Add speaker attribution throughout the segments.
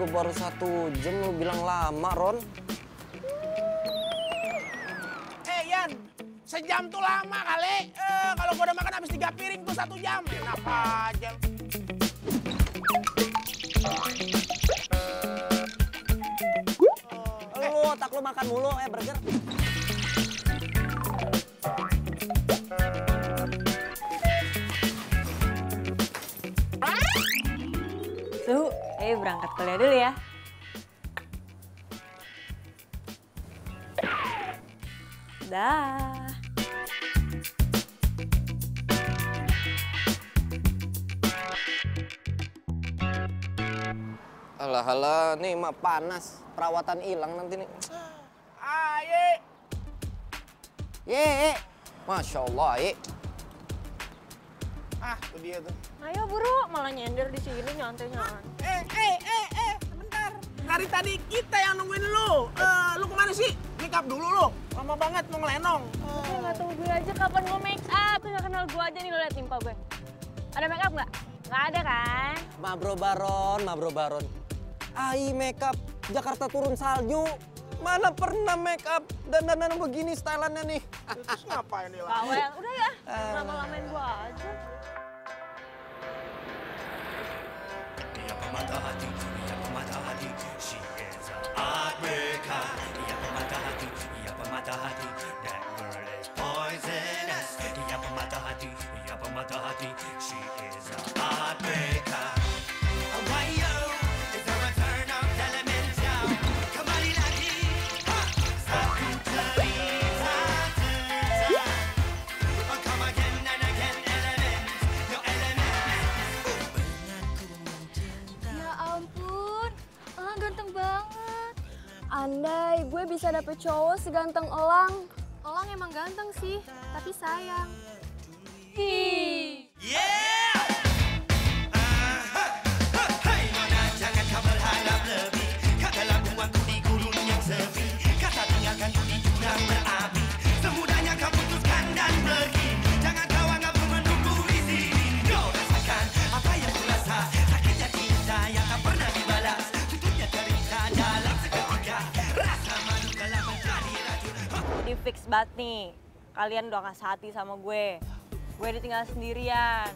Speaker 1: juga baru satu jam lu bilang lama, Ron.
Speaker 2: Eh Yan, sejam tuh lama kali. Eh, kalau gua udah makan habis tiga piring tuh satu jam. Enak
Speaker 3: dulu ya. Dah.
Speaker 1: Alah, alah, nih mah panas. Perawatan hilang nanti nih.
Speaker 2: Aye.
Speaker 1: Ye, Masya Allah, ye.
Speaker 2: Ah, tuh dia tuh.
Speaker 3: Ayo buru, malah nyender di sini nyantai-nyantai.
Speaker 2: Eh, eh. Dari tadi kita yang nungguin lu. Eh, lu ke mana sih? Make up dulu lu. Lama banget mau ngelenong.
Speaker 3: Gue nggak tahu gue aja kapan gue make up. Gue nggak kenal gue aja nih lo liat timpa gue. Ada make up nggak? Nggak ada kan?
Speaker 1: Ma bro Baron, ma bro Baron. Ai makeup, Jakarta turun salju. Mana pernah make up dan dandan begini stylannya nih.
Speaker 2: Terus ngapain nih lah?
Speaker 3: Bawel, udah ya. Lama-lamain gue aja.
Speaker 4: Dia pemata hati, dia
Speaker 5: dapet cowok seganteng Elang. Elang emang ganteng sih, tapi sayang.
Speaker 3: Kalian udah nggak hati sama gue. Gue ditinggal sendirian.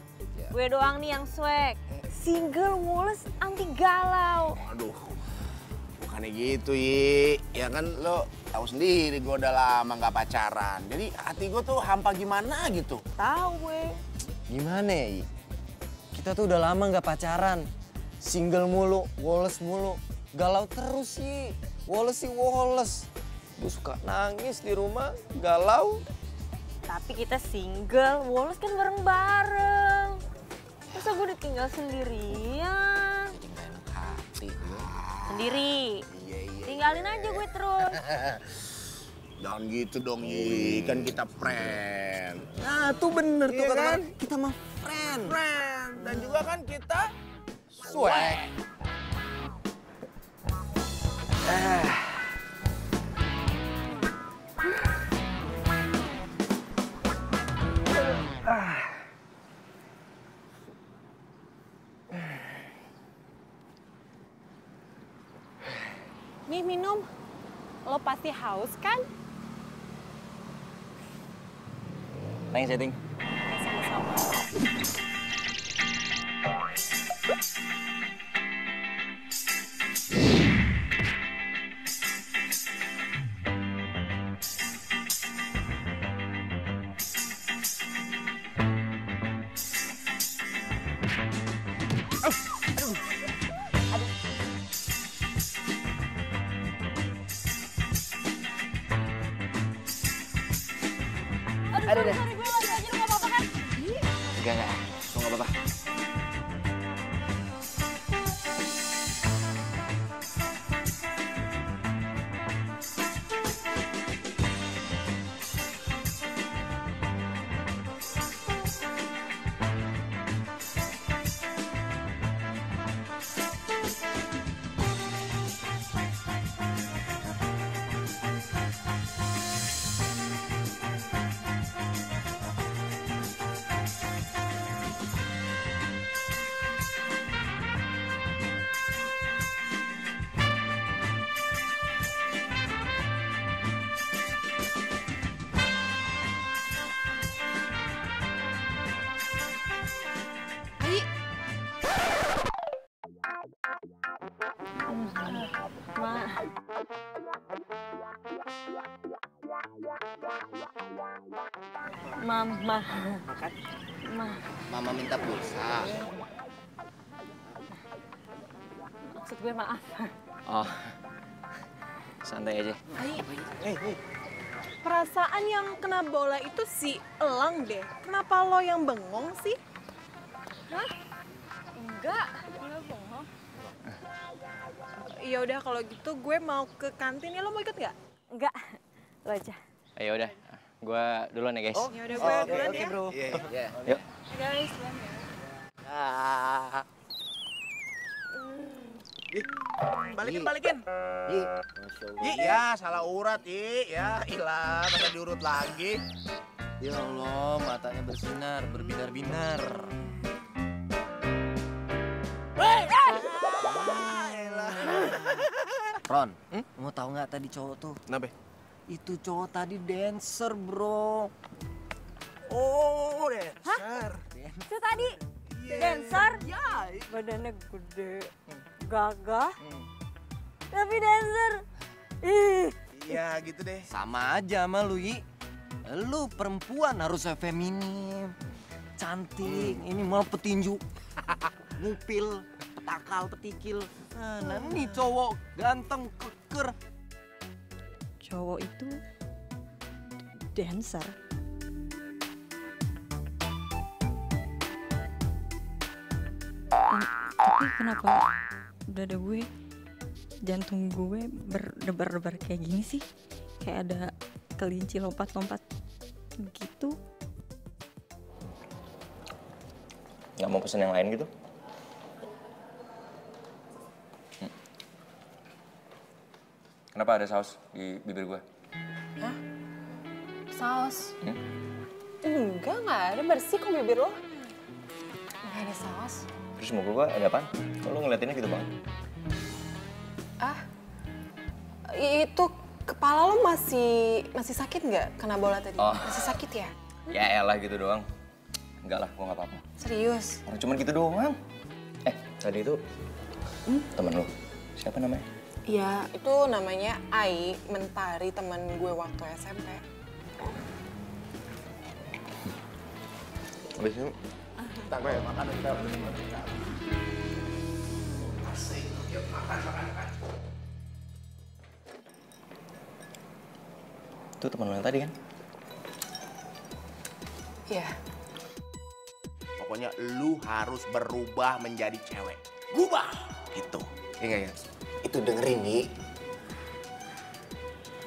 Speaker 3: Gue doang nih yang swag. Single Wallace anti galau.
Speaker 2: Aduh, bukannya gitu, Yi. Ya kan lo tahu sendiri gue udah lama nggak pacaran. Jadi hati gue tuh hampa gimana gitu.
Speaker 3: Tahu gue.
Speaker 1: Gimana ya, I? Kita tuh udah lama nggak pacaran. Single mulu, Wallace mulu. Galau terus sih. Wallace sih Wallace. Gue suka nangis di rumah, galau.
Speaker 3: Tapi kita single, Wallace kan bareng-bareng. Masa gue ditinggal sendirian?
Speaker 2: Jadi enak hati gue.
Speaker 3: Sendiri.
Speaker 2: Iya, iya.
Speaker 3: Tinggalin aja gue terus.
Speaker 2: Jangan gitu dong, Yi. Kan kita friend.
Speaker 1: Nah, tuh bener tuh
Speaker 2: Iya
Speaker 1: kata
Speaker 2: kan?
Speaker 1: Kita mah friend.
Speaker 2: Friend. Dan juga kan kita
Speaker 1: Swag.
Speaker 3: Nih minum. Lo pasti haus kan?
Speaker 1: Thanks, setting.
Speaker 3: Sama-sama.
Speaker 1: Enggak, enggak. Lu nggak apa-apa.
Speaker 3: Mama. Ma,
Speaker 1: Mama minta pulsa.
Speaker 3: maksud gue maaf.
Speaker 1: Oh, santai aja.
Speaker 6: Perasaan yang kena bola itu si Elang deh. Kenapa lo yang bengong sih?
Speaker 3: Enggak, enggak bohong.
Speaker 6: Ya udah kalau gitu gue mau ke kantin ya lo mau ikut nggak?
Speaker 3: Enggak, lo aja.
Speaker 1: Ayo udah, gua duluan ya guys.
Speaker 6: Ya udah gue duluan ya.
Speaker 2: Iya, iya.
Speaker 1: Yuk.
Speaker 6: Guys, duluan ya.
Speaker 2: Ah. Balikin, balikin.
Speaker 1: Yi.
Speaker 2: Yi, ya salah urat, Yi. Ya, hilang, masa diurut lagi.
Speaker 1: Ya Allah, matanya bersinar, berbinar-binar. Ron, mau tahu nggak tadi cowok tuh?
Speaker 2: Kenapa?
Speaker 1: Itu cowok tadi dancer, bro.
Speaker 2: Oh, dasar.
Speaker 3: Itu tadi dancer. Ya. Badannya gede, gagah. Tapi dancer. Ih,
Speaker 2: Iya, gitu deh.
Speaker 1: Sama aja sama lu, Yi. Lu perempuan harusnya feminim, cantik. Ini malah petinju, ngupil, petakal, petikil. Nah, nah ini cowok ganteng, keker.
Speaker 7: Cowok itu dancer. Tapi kenapa dada gue, jantung gue berdebar-debar kayak gini sih? Kayak ada kelinci lompat-lompat gitu.
Speaker 8: nggak mau pesen yang lain gitu? Kenapa ada saus di bibir gue?
Speaker 6: Saus?
Speaker 8: Hmm?
Speaker 6: Enggak, nggak ada. Bersih kok bibir lo. Nggak ada saus.
Speaker 8: Terus muka gue ada apaan? Kok lu ngeliatinnya gitu banget?
Speaker 6: Ah, itu kepala lo masih masih sakit nggak kena bola tadi?
Speaker 8: Oh.
Speaker 6: Masih sakit ya?
Speaker 8: Ya elah gitu doang. Enggak lah, gue nggak apa-apa.
Speaker 6: Serius?
Speaker 8: Orang cuman gitu doang. Eh, tadi itu temen lu. Siapa namanya?
Speaker 6: Ya, itu namanya Ai Mentari, teman gue waktu SMP.
Speaker 2: Habis itu, tambah ya, makan kita.
Speaker 8: Itu temen lu yang tadi kan?
Speaker 6: Iya.
Speaker 2: Pokoknya lu harus berubah menjadi cewek. Gubah! Gitu. Iya nggak ya?
Speaker 1: Itu dengerin, Yi.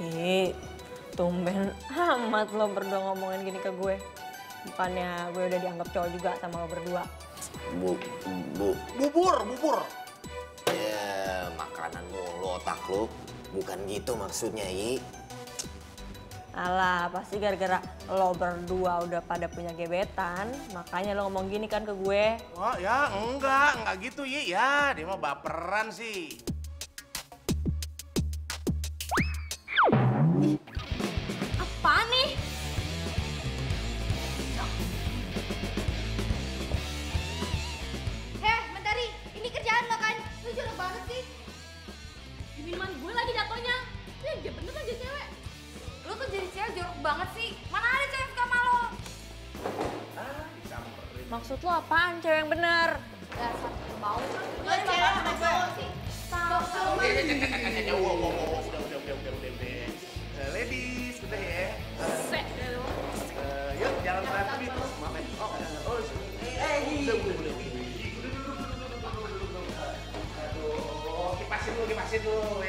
Speaker 3: Ih, tumben amat lo berdua ngomongin gini ke gue. Bukannya gue udah dianggap cowok juga sama lo berdua.
Speaker 1: Bu, bu,
Speaker 2: Bubur, bubur.
Speaker 1: ya makanan mulu otak lu. Bukan gitu maksudnya, Yi.
Speaker 3: Alah, pasti gara-gara lo berdua udah pada punya gebetan, makanya lo ngomong gini kan ke gue.
Speaker 2: Wah, ya enggak, enggak gitu, Yi. Ya, dia mah baperan sih.
Speaker 5: Banget sih. Mana ada cewek suka sama lo?
Speaker 3: Maksud lo apaan cewek yang bener?
Speaker 5: Dasar bau. Lu cewek sama cowok sih. Tahu tahu.
Speaker 2: Wow, wow, wow, wow. Udah, udah, udah, udah, udah, udah. Eh, ladies, udah ya. Eh, yuk, ya. Oh, oh, eh, udah, udah, udah, udah. Aduh, kipasin dulu, kipasin dulu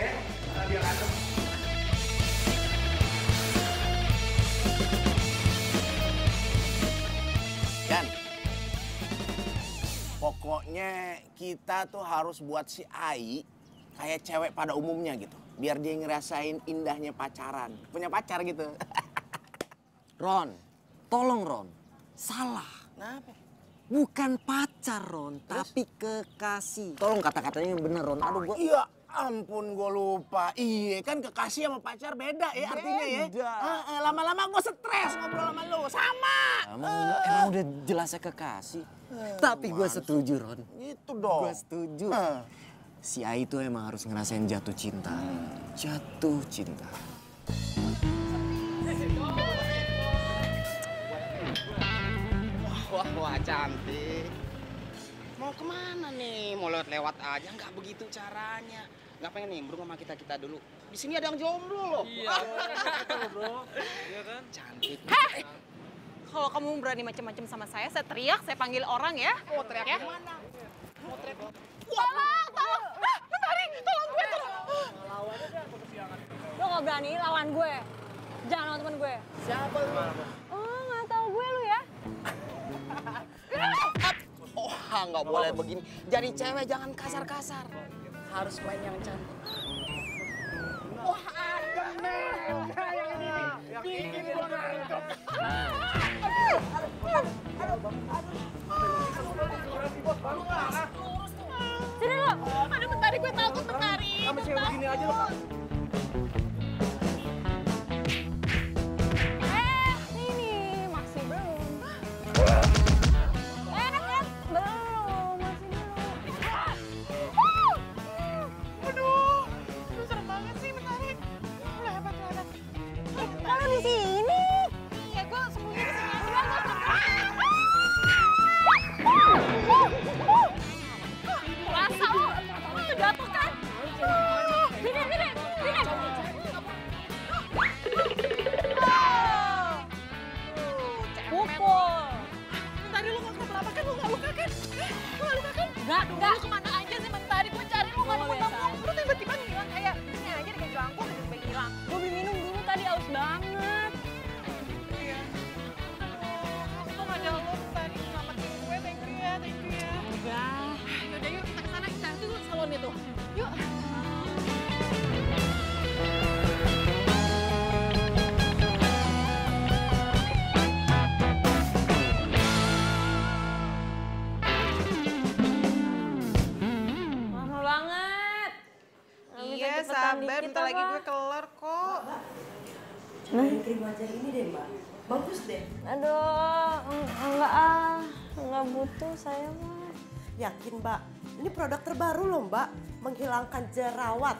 Speaker 2: pokoknya kita tuh harus buat si Ai kayak cewek pada umumnya gitu. Biar dia ngerasain indahnya pacaran. Punya pacar gitu.
Speaker 1: Ron, tolong Ron. Salah.
Speaker 2: Kenapa?
Speaker 1: Bukan pacar Ron, tapi kekasih. Tolong kata-katanya yang bener Ron. Aduh gua
Speaker 2: Iya ampun gue lupa. Iya kan kekasih sama pacar beda ya artinya ya.
Speaker 1: Beda.
Speaker 2: Ah, ah, Lama-lama gue stres ngobrol sama lu. Sama.
Speaker 1: emang, enggak- emang udah jelasnya kekasih. tapi gua setuju Ron.
Speaker 2: Gitu dong.
Speaker 1: Gua setuju.
Speaker 2: Ah.
Speaker 1: Si Ai itu emang harus ngerasain jatuh cinta. Jatuh cinta.
Speaker 2: Wah, wah cantik. Mau ke mana nih? Mau lewat-lewat aja? Nggak begitu caranya. Nggak pengen nimbrung sama kita kita dulu. Di sini ada yang jomblo loh. Iya, bro. Iya kan? Cantik.
Speaker 6: Kalau kamu berani macam-macam sama saya, saya teriak, saya panggil orang ya.
Speaker 2: Oh, teriak
Speaker 6: ya.
Speaker 2: ke mana? Mau teriak
Speaker 6: Tolong, tolong. Ah, Mentari, tolong gue, tolong.
Speaker 3: Lo gak berani lawan gue. Jangan lawan temen gue.
Speaker 2: Siapa lu?
Speaker 3: Oh, gak tau gue lu ya.
Speaker 2: Oh, nggak boleh begini. Jadi cewek jangan kasar-kasar. Harus main yang cantik. Wah, ada nih. Yang ini nih. Yang ini gua nangkep.
Speaker 3: Sini lo.
Speaker 6: Ada mentari, gue takut mentari.
Speaker 2: Sama cewek begini aja lo.
Speaker 6: Yuk.
Speaker 3: Lama banget.
Speaker 6: Iya sabar, bentar lagi gue kelar kok.
Speaker 9: krim wajah ini deh mbak bagus deh
Speaker 3: Aduh, eng- enggak ah. Enggak butuh saya mah.
Speaker 9: yakin mbak ini produk terbaru loh mbak menghilangkan jerawat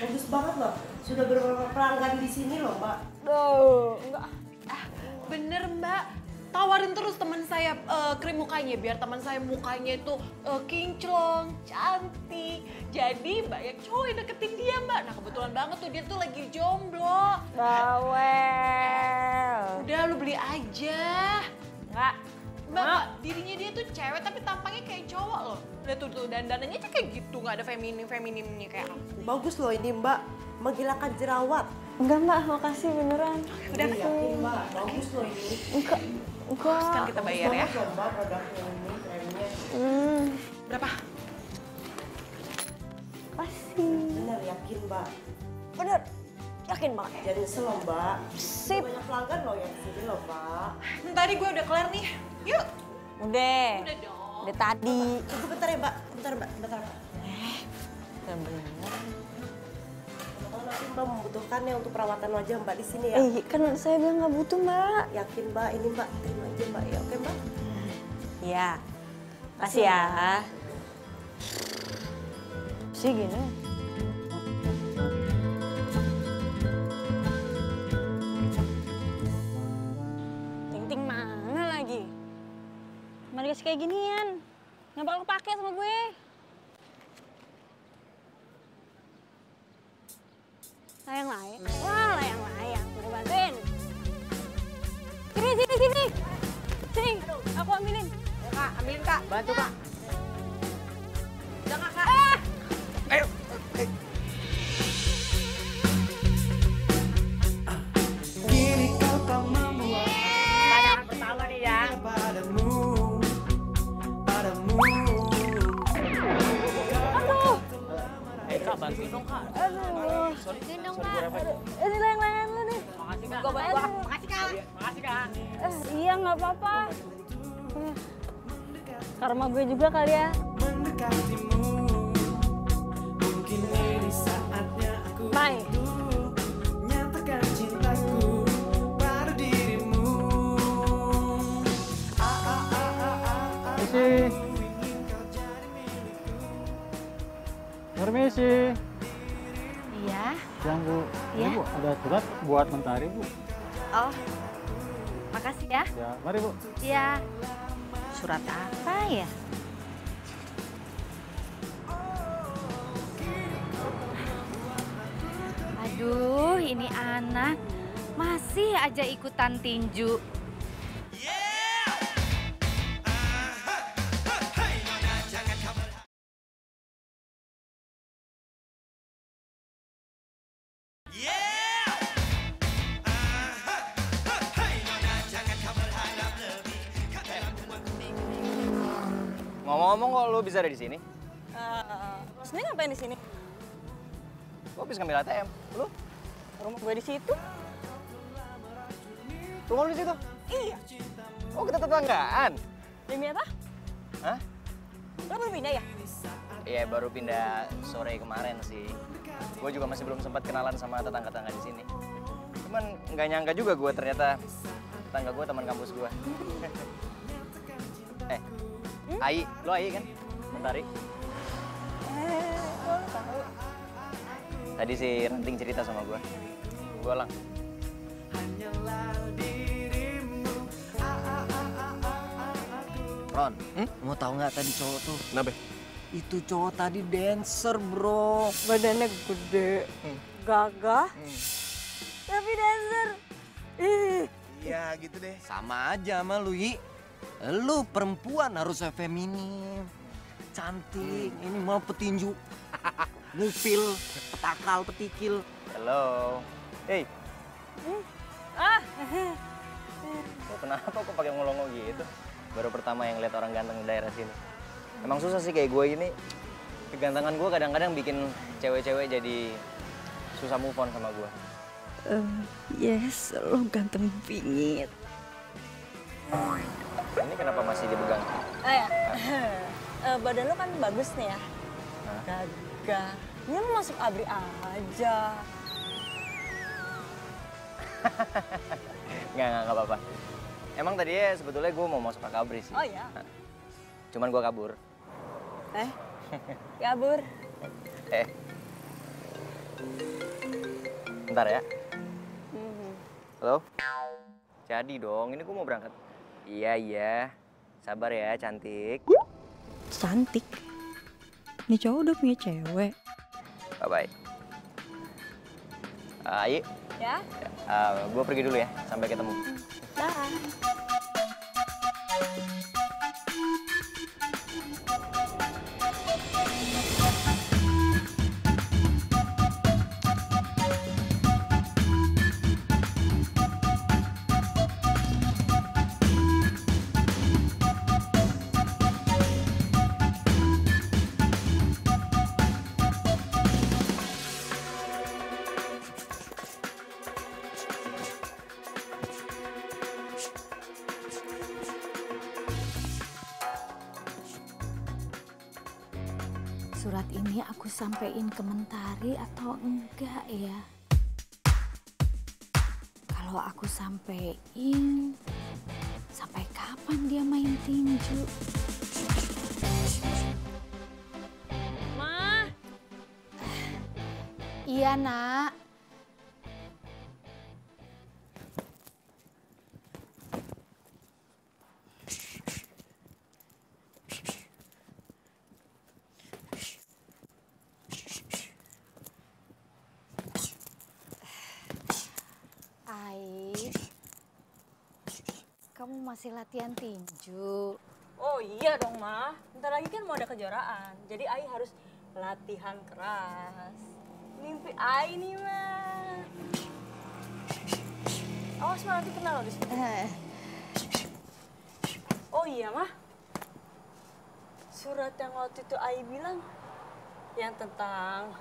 Speaker 9: bagus banget loh sudah beberapa pelanggan di sini loh mbak
Speaker 3: Duh, enggak.
Speaker 6: Ah, bener mbak. Tawarin terus teman saya eh, krim mukanya biar teman saya mukanya itu eh, kinclong, cantik. Jadi banyak cowok yang deketin dia mbak. Nah kebetulan banget tuh dia tuh lagi jomblo.
Speaker 3: Bawel.
Speaker 6: Udah lu beli aja. Mbak, mbak, dirinya dia tuh cewek tapi tampangnya kayak cowok loh. Udah tuh, tuh dandanannya aja kayak gitu, nggak ada feminim-feminimnya kayak aku.
Speaker 9: bagus loh ini mbak menghilangkan jerawat
Speaker 3: Enggak mbak, makasih beneran.
Speaker 6: Udah,
Speaker 9: yakin mbak bagus loh ini
Speaker 3: Enggak. Enggak.
Speaker 6: sekarang kita bayar ya.
Speaker 9: mbak produknya ini
Speaker 3: Hmm,
Speaker 6: Berapa?
Speaker 3: kasih.
Speaker 9: bener yakin mbak
Speaker 3: Bener. Yakin banget ya?
Speaker 9: loh mbak
Speaker 3: Sip.
Speaker 9: banyak pelanggan loh yang ke sini loh mbak
Speaker 6: Tadi gue udah kelar nih. Yuk.
Speaker 3: Udah.
Speaker 6: Udah dong.
Speaker 3: Udah tadi.
Speaker 9: tunggu bentar ya mbak bentar mbak bentar mbak
Speaker 3: Bener-bener.
Speaker 9: kalau nanti mbak membutuhkan ya untuk perawatan wajah mbak di sini ya
Speaker 3: Eh, kan saya bilang nggak butuh mbak.
Speaker 9: yakin mbak ini mbak terima aja mbak ya oke mbak
Speaker 3: Iya. Kasih ya. Sih gini. Mana dikasih kayak ginian? Nggak bakal pakai sama gue. Layang-layang. Wah, layang-layang. Udah bantuin. Sini, sini, sini. Sini, aku ambilin.
Speaker 6: Ya, Kak, ambilin Kak.
Speaker 2: Bantu kak.
Speaker 6: Nggak Kak?
Speaker 3: Ah!
Speaker 2: Ayo.
Speaker 4: Kini
Speaker 1: Kak bantuin dong kak.
Speaker 3: Aduh.
Speaker 5: Gendong kak.
Speaker 3: Ini lu nih.
Speaker 1: Makasih kak.
Speaker 3: Gue bantu.
Speaker 6: Makasih Kak.
Speaker 1: Makasih kak.
Speaker 3: Eh, iya nggak apa-apa. Karma gue juga kali ya.
Speaker 4: Mendekatimu Mungkin ini saatnya aku
Speaker 3: Bye.
Speaker 10: Permisi.
Speaker 6: Iya.
Speaker 10: Yang Bu, ini
Speaker 6: Iya.
Speaker 10: Bu, ada surat buat Mentari Bu.
Speaker 6: Oh. Makasih ya.
Speaker 10: Ya, mari Bu.
Speaker 6: Iya.
Speaker 3: Surat apa ya?
Speaker 5: Aduh, ini anak masih aja ikutan tinju.
Speaker 8: Ngomong-ngomong kok lu bisa ada di sini?
Speaker 3: Eh, sebenarnya ngapain di sini?
Speaker 8: Gua habis ngambil ATM. Lu?
Speaker 3: Rumah gue di situ.
Speaker 8: Rumah lu di situ?
Speaker 3: Iya.
Speaker 8: Oh, kita tetanggaan.
Speaker 3: Demi apa?
Speaker 8: Hah?
Speaker 3: Lo baru pindah ya?
Speaker 8: Iya, baru pindah sore kemarin sih. Gue juga masih belum sempat kenalan sama tetangga-tetangga di sini. Cuman nggak nyangka juga gue ternyata tetangga gue teman kampus gue. Ai, lo Ai kan? Mentari.
Speaker 3: Eh.
Speaker 8: Tadi si Ranting cerita sama gue. Gue lang.
Speaker 1: Ron, mau tahu nggak tadi cowok tuh? Kenapa? Itu cowok tadi dancer bro.
Speaker 3: Badannya gede, gagah, tapi dancer. Ih,
Speaker 1: Iya gitu deh. Sama aja sama lu, Yi. Lu perempuan harusnya feminim. Cantik, ini mau petinju. Ngupil, petakal, petikil.
Speaker 8: Halo. Hey,
Speaker 3: ah,
Speaker 8: lo kenapa kok pakai ngolongo gitu? Baru pertama yang lihat orang ganteng di daerah sini. Emang susah sih kayak gue ini. Kegantengan gue kadang-kadang bikin cewek-cewek jadi susah move on sama gue.
Speaker 7: Eh, yes, lo ganteng bingit.
Speaker 8: Ini kenapa masih dipegang?
Speaker 3: eh, eh, badan lo kan bagus nih ya. Gagah. Ya lo masuk abri aja.
Speaker 8: Nggak, nggak, nggak apa-apa. Emang tadi ya sebetulnya gue mau masuk akabri sih.
Speaker 3: Oh ya?
Speaker 8: Cuman gue kabur.
Speaker 3: Eh, kabur.
Speaker 8: Eh. Bentar ya.
Speaker 3: Mhm.
Speaker 8: Halo? Jadi dong, ini gue mau berangkat. Iya, iya. Sabar ya, cantik.
Speaker 7: Cantik. Ini cowok udah punya cewek.
Speaker 8: Bye-bye. Uh, Ayi,
Speaker 3: Ya?
Speaker 8: gue pergi dulu ya. Sampai ketemu.
Speaker 3: Dah.
Speaker 5: Mentari atau enggak ya? Kalau aku sampein, sampai kapan dia main tinju?
Speaker 3: Ma,
Speaker 5: Iya nak. Masih latihan tinju.
Speaker 3: Oh iya dong, Ma. Bentar lagi kan mau ada kejuaraan. Jadi Ai harus latihan keras. Mimpi Ai nih, Ma. Awas, Ma, nanti kena loh di sini. Oh iya, Ma. Surat yang waktu itu Ai bilang, yang tentang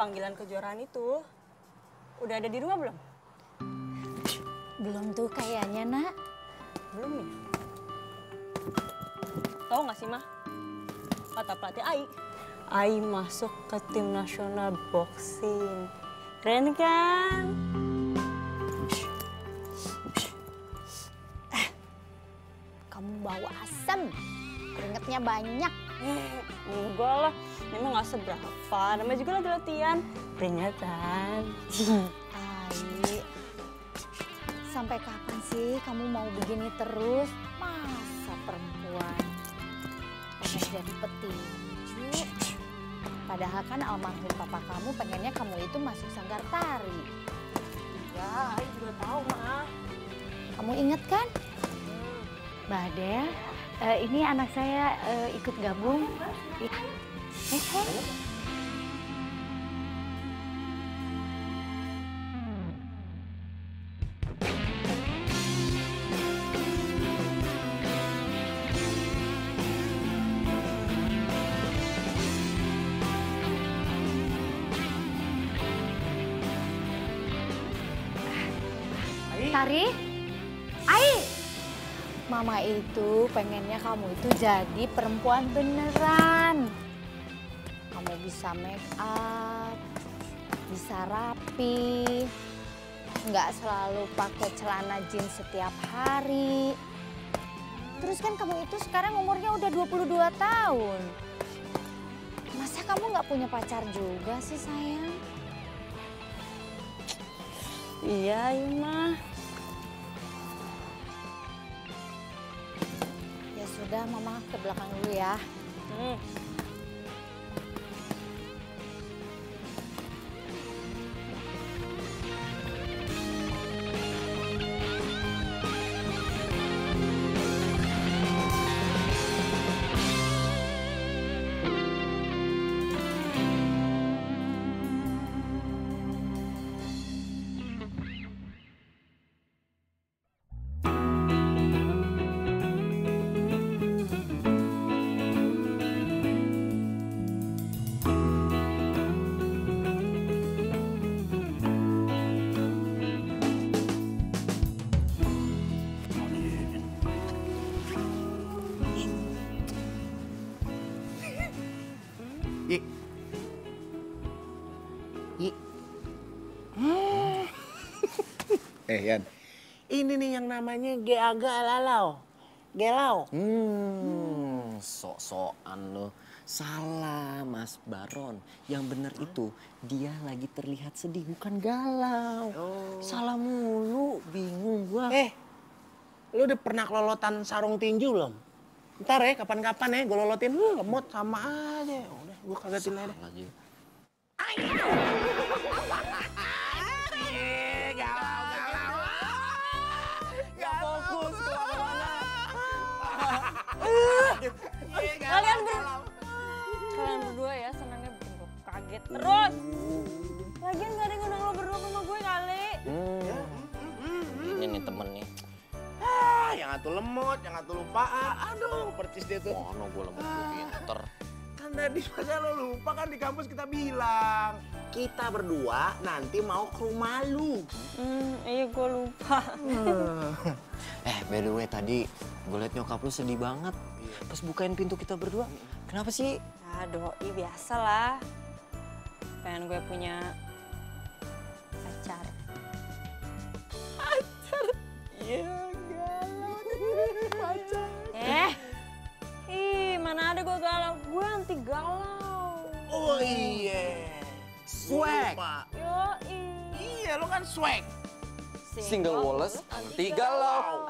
Speaker 3: panggilan kejuaraan itu, udah ada di rumah belum?
Speaker 5: Belum tuh kayaknya nak.
Speaker 3: Belum ya? Tahu nggak sih, Mah? Kata pelatih Ai, Ai masuk ke tim nasional boxing. Keren kan?
Speaker 5: Kamu bawa asam. Keringetnya banyak.
Speaker 3: Eh, enggak lah, memang nggak seberapa. Namanya juga lagi latihan. Peringatan.
Speaker 5: Ai,
Speaker 11: sampai kapan sih kamu mau begini terus? Masa perempuan pengen jadi petinju? Padahal kan almarhum papa kamu pengennya kamu itu masuk sanggar tari.
Speaker 6: Ya, Ai juga tahu, Ma.
Speaker 11: Kamu inget kan? Badel, eh, ini anak saya eh, ikut gabung. Eh, eh. Itu pengennya kamu itu jadi perempuan beneran. Kamu bisa make up, bisa rapi, nggak selalu pakai celana jeans setiap hari. Terus kan kamu itu sekarang umurnya udah 22 tahun. Masa kamu nggak punya pacar juga sih sayang?
Speaker 3: Iya, Ima.
Speaker 11: Sudah, Mama ke belakang dulu ya.
Speaker 3: Hmm.
Speaker 2: Eh, Yan. Ini nih yang namanya Geaga Lalau. Gelau.
Speaker 1: Hmm, sok-sokan lo. Salah, Mas Baron. Yang bener itu, dia lagi terlihat sedih, bukan galau. Salah mulu, bingung gua.
Speaker 2: Eh, lu udah pernah kelolotan sarung tinju belum? Ntar ya, kapan-kapan ya, gue lolotin. Lu lemot sama aja. Udah, gue kagatin aja.
Speaker 1: Aja.
Speaker 2: Gak
Speaker 3: terus. Lagian gak ada yang ngundang lo berdua ke rumah gue kali.
Speaker 1: Hmm. Ini nih temen nih.
Speaker 2: Ah, yang atuh lemot, yang atuh lupa. Ah, aduh, percis dia tuh.
Speaker 1: Mana gue lemot gue pinter.
Speaker 2: Kan tadi masa lo lupa kan di kampus kita bilang. Kita berdua nanti mau ke rumah lu.
Speaker 3: Hmm, iya gue lupa.
Speaker 1: Eh, by the way tadi gue liat nyokap lu sedih banget. Pas bukain pintu kita berdua, kenapa sih?
Speaker 3: Ya doi biasa lah. Pengen gue punya pacar.
Speaker 2: Iya, galau. Pacar.
Speaker 3: Eh, ih mana ada gue galau. Gue anti galau.
Speaker 2: Oh iya.
Speaker 1: Swag.
Speaker 3: Yo,
Speaker 2: Iya, lo kan swag.
Speaker 1: Single Wallace, anti galau.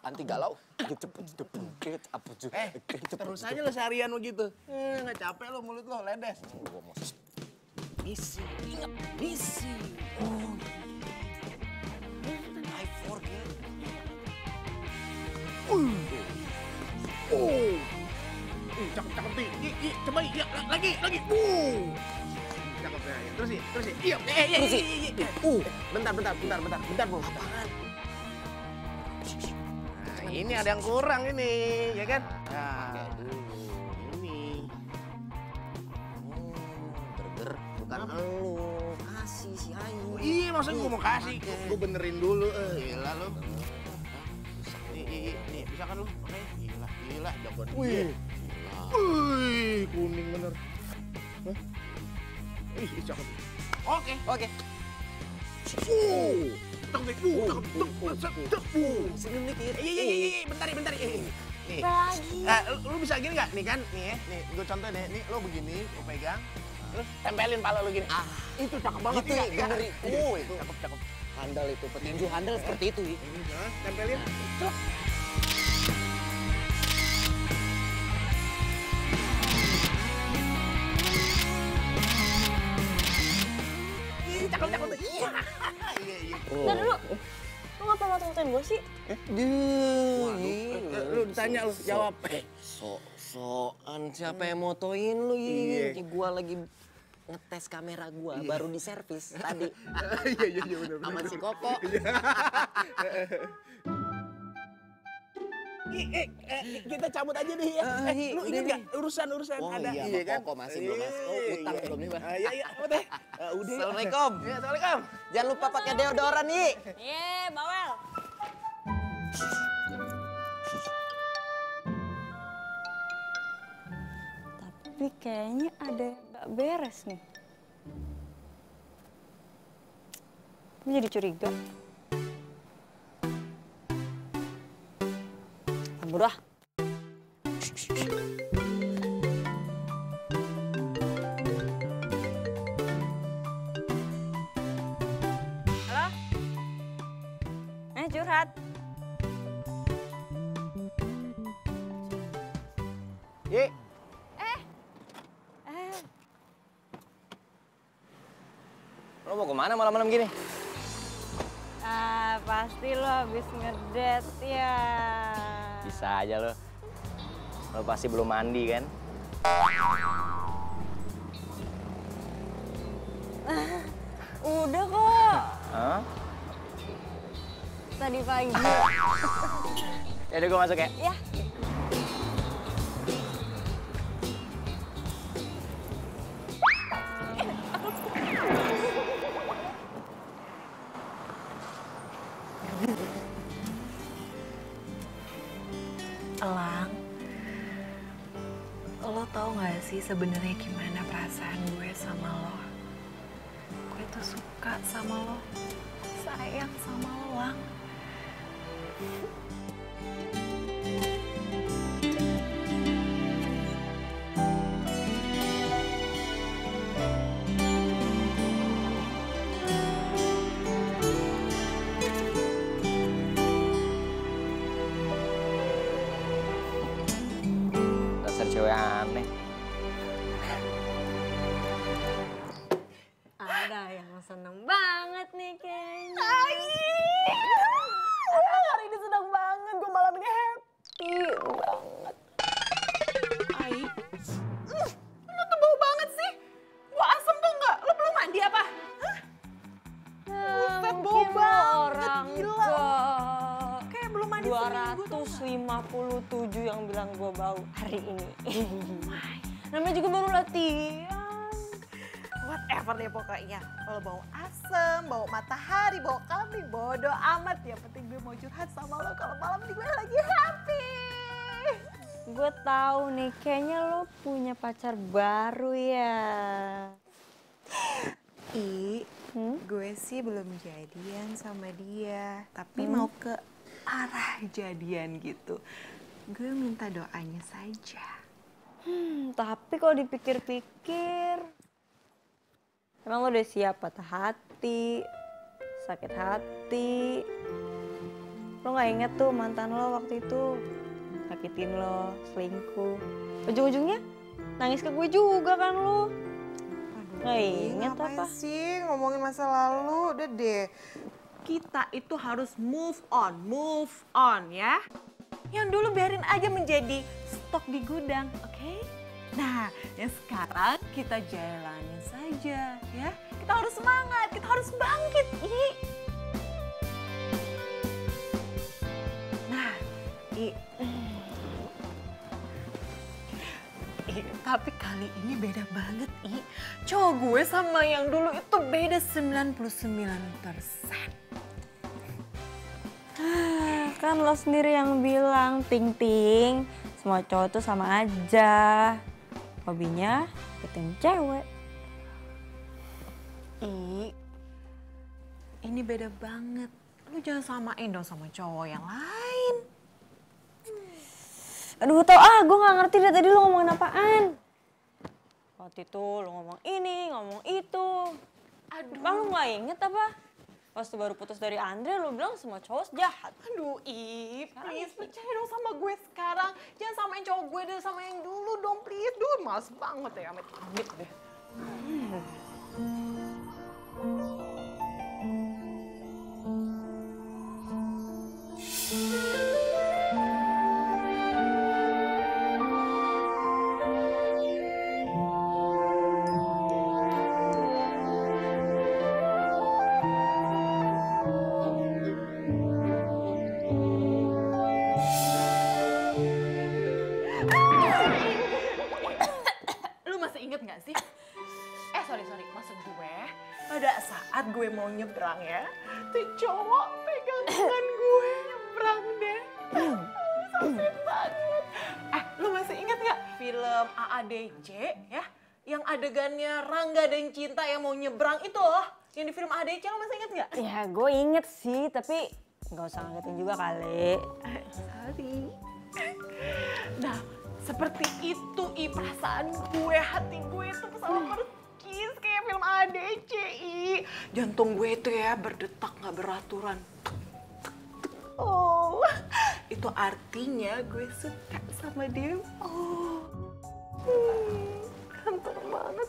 Speaker 1: Anti galau.
Speaker 2: Eh, terus aja lo seharian begitu. Eh, nggak capek lo mulut lo, ledes. Misi, ingat misi. Oh,
Speaker 1: I forget.
Speaker 2: Uh. Oh. Uh, cakep cakep coba iya lagi lagi. Uh. Cakep ya. ya. Terus terus. Iya, eh, iya, iya, iya, iya. Uh, bentar, bentar, bentar, bentar, bentar, Bu. Apaan? Ini ada yang kurang ini, ya kan? Nah, ini.
Speaker 1: Burger bukan elu. Kasih si Ayu.
Speaker 2: Oh, iya, maksudnya gue mau kasih. Gue benerin dulu. Eh, gila lu. Nih, nih, nih, bisa kan lu? Oke, gila, gila, jagoan
Speaker 1: Wih.
Speaker 2: Wih, kuning bener. Hah? Ih, cakep. Oke.
Speaker 1: Oke.
Speaker 2: Uh, cakep nih. Uh, cakep. Tuk, tuk, tuk, uh.
Speaker 1: Senyum dikit.
Speaker 2: Iya, iya, iya, iya, bentar, bentar. Nih, nih. Eh, lu, lu bisa gini nggak? Nih kan, nih ya. Nih, gue contoh deh. Nih, lo begini, lo pegang. Terus tempelin pala lu gini. Ah, itu cakep banget
Speaker 1: Gitu,
Speaker 2: Iya,
Speaker 1: I, bener, I.
Speaker 2: Iya.
Speaker 1: Oh, itu.
Speaker 2: Cakep, cakep.
Speaker 1: Handal itu, petinju handal seperti itu, I.
Speaker 2: Hah, tempelin. Cuk. Iya, iya.
Speaker 3: Ntar dulu, lu ngapa mata-matain gue sih?
Speaker 1: Duh,
Speaker 2: Eh, Lu ditanya lu jawab.
Speaker 1: Sok-sokan siapa yang motoin lu,
Speaker 2: Iya.
Speaker 1: Gua lagi ngetes kamera gua, baru di servis tadi.
Speaker 2: Iya, iya, iya benar benar.
Speaker 1: Sama si Koko.
Speaker 2: Ih, eh, eh, kita cabut aja deh ya. Eh,
Speaker 1: iya,
Speaker 2: lu
Speaker 1: udah
Speaker 2: inget gak urusan-urusan
Speaker 1: Oh
Speaker 2: ada?
Speaker 1: iya,
Speaker 2: iya
Speaker 1: sama Koko masih belum masuk. Oh,
Speaker 2: Iya,
Speaker 1: utang
Speaker 2: iya.
Speaker 1: belum nih, Bang.
Speaker 2: Ah, Iya, iya, apa teh? Ah, udah. ya.
Speaker 1: Assalamualaikum.
Speaker 2: Iya, Assalamualaikum.
Speaker 1: Jangan lupa pakai deodoran, I.
Speaker 3: Iya, bawel. Tapi kayaknya ada yang gak beres nih. Gue jadi curiga. Kabur ah. Halo? Eh, curhat.
Speaker 2: Ye,
Speaker 3: Eh,
Speaker 8: Lo mau ke mana malam-malam gini?
Speaker 3: ah, pasti lo habis ngedate ya.
Speaker 8: Bisa aja lo. Lo pasti belum mandi kan?
Speaker 3: Udah kok,
Speaker 8: Hah?
Speaker 3: tadi pagi.
Speaker 8: Ya udah gue masuk ya.
Speaker 3: ya,
Speaker 6: sebenarnya gimana perasaan gue sama lo? Gue tuh suka sama lo, sayang sama lo, Lang.
Speaker 3: 257 yang bilang gue bau hari ini. Namanya juga baru latihan.
Speaker 6: Whatever deh pokoknya. Kalau bau asem, bau matahari, bau kambing, bodo amat. Yang penting gue mau curhat sama lo kalau malam ini gue lagi happy.
Speaker 3: Gue tahu nih, kayaknya lo punya pacar baru ya.
Speaker 6: I,
Speaker 3: Hmm?
Speaker 6: gue sih belum jadian sama dia, tapi
Speaker 3: Hmm?
Speaker 6: mau ke arah jadian gitu. Gue minta doanya saja.
Speaker 3: Hmm, tapi kalau dipikir-pikir, emang lo udah siap patah hati, sakit hati. Lo nggak inget tuh mantan lo waktu itu sakitin lo, selingkuh. Ujung-ujungnya nangis ke gue juga kan lo. Nggak inget apa?
Speaker 6: sih ngomongin masa lalu? Udah deh. Kita itu harus move on, move on ya. Yang dulu biarin aja menjadi stok di gudang, oke? Nah, yang sekarang kita jalanin saja ya. Kita harus semangat, kita harus bangkit. Ih. Nah, I, Ih, tapi kali ini beda banget, I. Cowok gue sama yang dulu itu beda 99 persen.
Speaker 3: Kan lo sendiri yang bilang, Ting Ting, semua cowok tuh sama aja. Hobinya deketin cewek.
Speaker 6: I, ini beda banget. Lu jangan samain dong sama cowok yang lain.
Speaker 3: Aduh tau ah, gue gak ngerti dari tadi lo ngomongin apaan. Waktu itu lu ngomong ini, ngomong itu. Aduh. Bang lu gak inget apa? Pas lu baru putus dari Andre, lu bilang semua cowok jahat.
Speaker 6: Aduh, Ih, please percaya dong sama gue sekarang. Jangan samain cowok gue deh sama yang dulu dong, please. Duh, males banget ya, amit-amit deh. Lu Cinta yang mau nyebrang itu loh. Yang di film AADC lo masih inget gak?
Speaker 3: Ya gue inget sih, tapi nggak usah ngagetin juga kali.
Speaker 6: Sorry. Nah, seperti itu i perasaan gue, hati gue itu sama percis kayak film ADC i. Jantung gue itu ya berdetak nggak beraturan. Oh, itu artinya gue suka sama dia. Oh, hmm, ganteng banget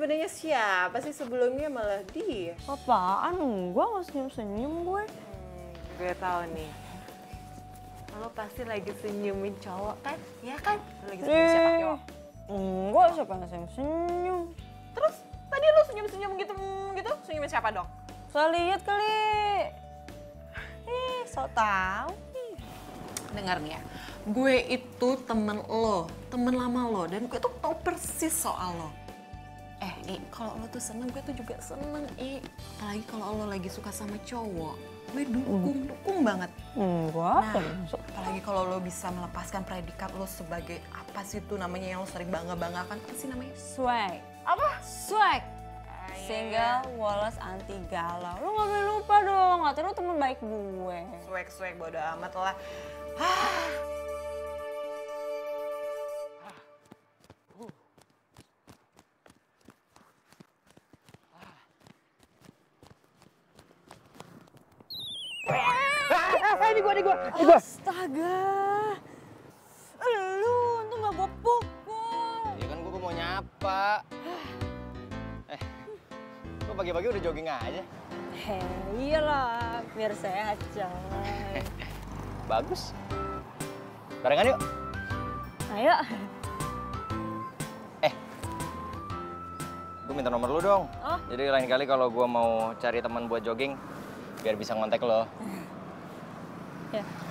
Speaker 6: sebenarnya siapa sih sebelumnya malah dia?
Speaker 3: Apaan? Enggak, nggak senyum-senyum gue.
Speaker 6: Gue tahu nih. Lo pasti lagi senyumin cowok kan? Ya kan? Lo lagi senyum siapa
Speaker 3: Eh,
Speaker 6: cowok?
Speaker 3: Enggak, siapa yang senyum-senyum?
Speaker 6: Terus tadi lo senyum-senyum gitu gitu senyumin siapa dong?
Speaker 3: Salah lihat kali. Eh, so tau.
Speaker 6: Dengar nih ya, gue itu temen lo, temen lama lo, dan gue tuh tau persis soal lo. Eh, I, kalau lo tuh seneng, gue tuh juga seneng, I. Apalagi kalau lo lagi suka sama cowok, gue dukung, dukung banget.
Speaker 3: Enggak,
Speaker 6: Nah, apalagi kalau lo bisa melepaskan predikat lo sebagai apa sih itu namanya yang lo sering bangga-banggakan, apa sih namanya?
Speaker 3: swag.
Speaker 6: Apa?
Speaker 3: Swag. Single, Wallace, anti galau. Lu gak boleh lupa dong, katanya lu temen baik gue.
Speaker 6: Swag-swag bodo amat lah.
Speaker 10: Eh, ini gua, ini gua, ini gua.
Speaker 3: Astaga. Lu untung gak gue pukul.
Speaker 8: Ya kan gue mau nyapa. Eh, kok pagi-pagi udah jogging aja?
Speaker 3: Hei, iyalah, biar sehat coy.
Speaker 8: Bagus. Barengan yuk.
Speaker 3: Ayo.
Speaker 8: Gue minta nomor lu dong.
Speaker 3: Oh.
Speaker 8: Jadi lain kali kalau gue mau cari teman buat jogging, biar bisa ngontek lo.
Speaker 3: Ya.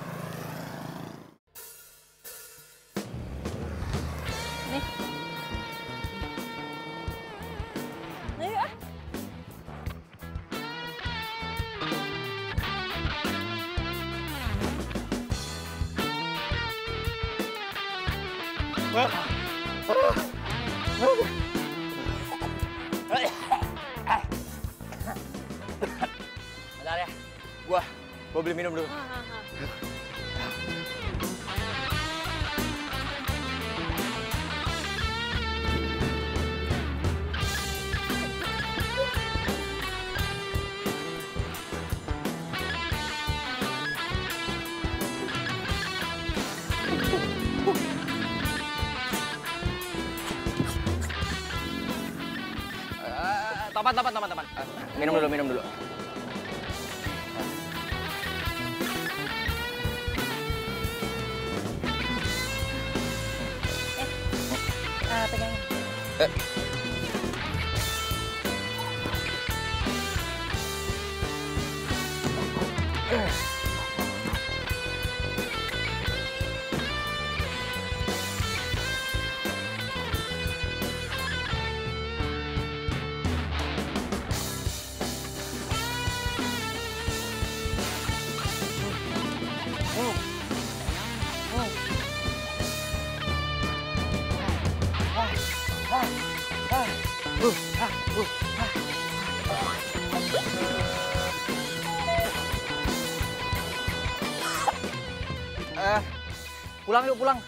Speaker 12: pulang yuk pulang.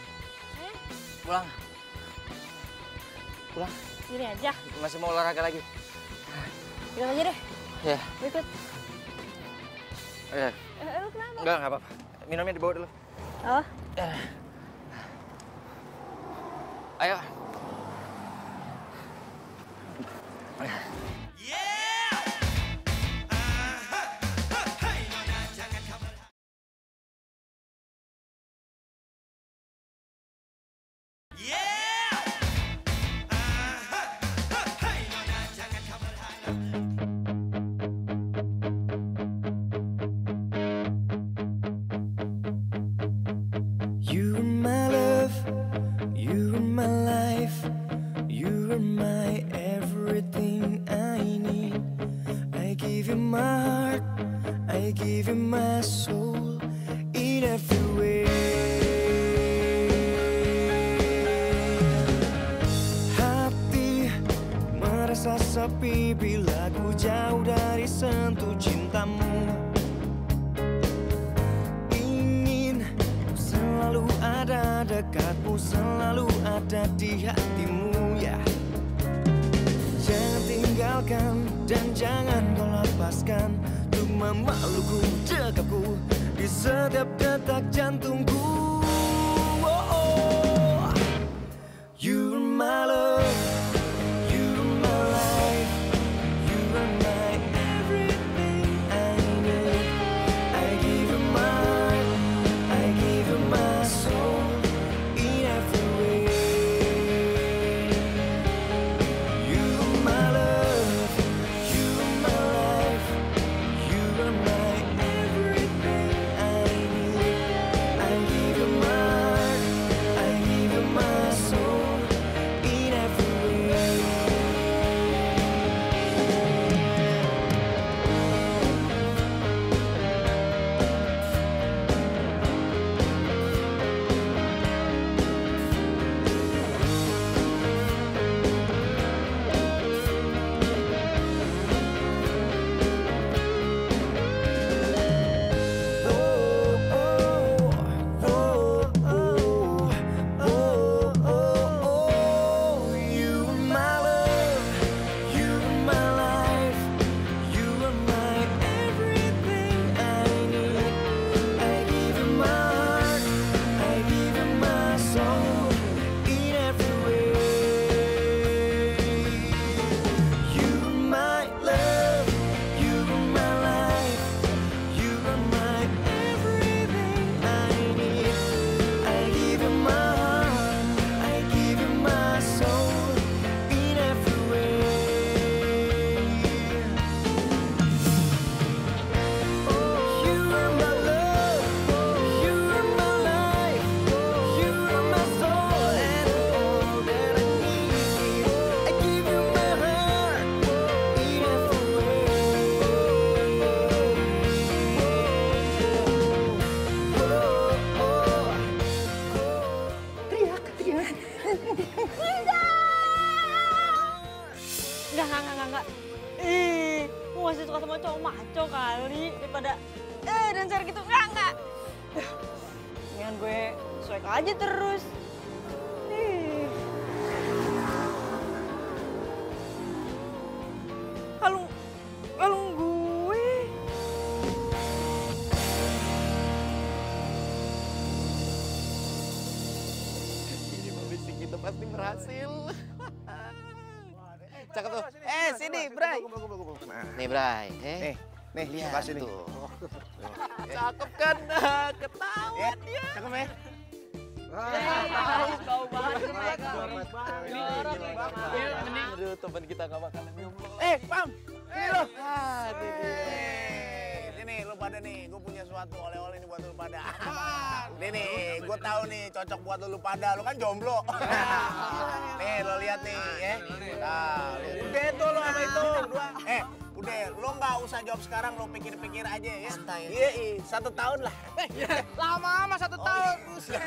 Speaker 12: buat
Speaker 13: lu pada, lu
Speaker 1: kan jomblo. Iya, nih,
Speaker 2: lo
Speaker 1: lihat
Speaker 2: nih,
Speaker 1: nah,
Speaker 2: ya. Nah, udah itu lo sama itu dua, Eh, udah, lo nggak usah jawab sekarang, lo pikir-pikir aja ya. Santai. Iya, iya satu tahun lah. Iya.
Speaker 14: Lama sama satu oh, tahun,
Speaker 2: buset.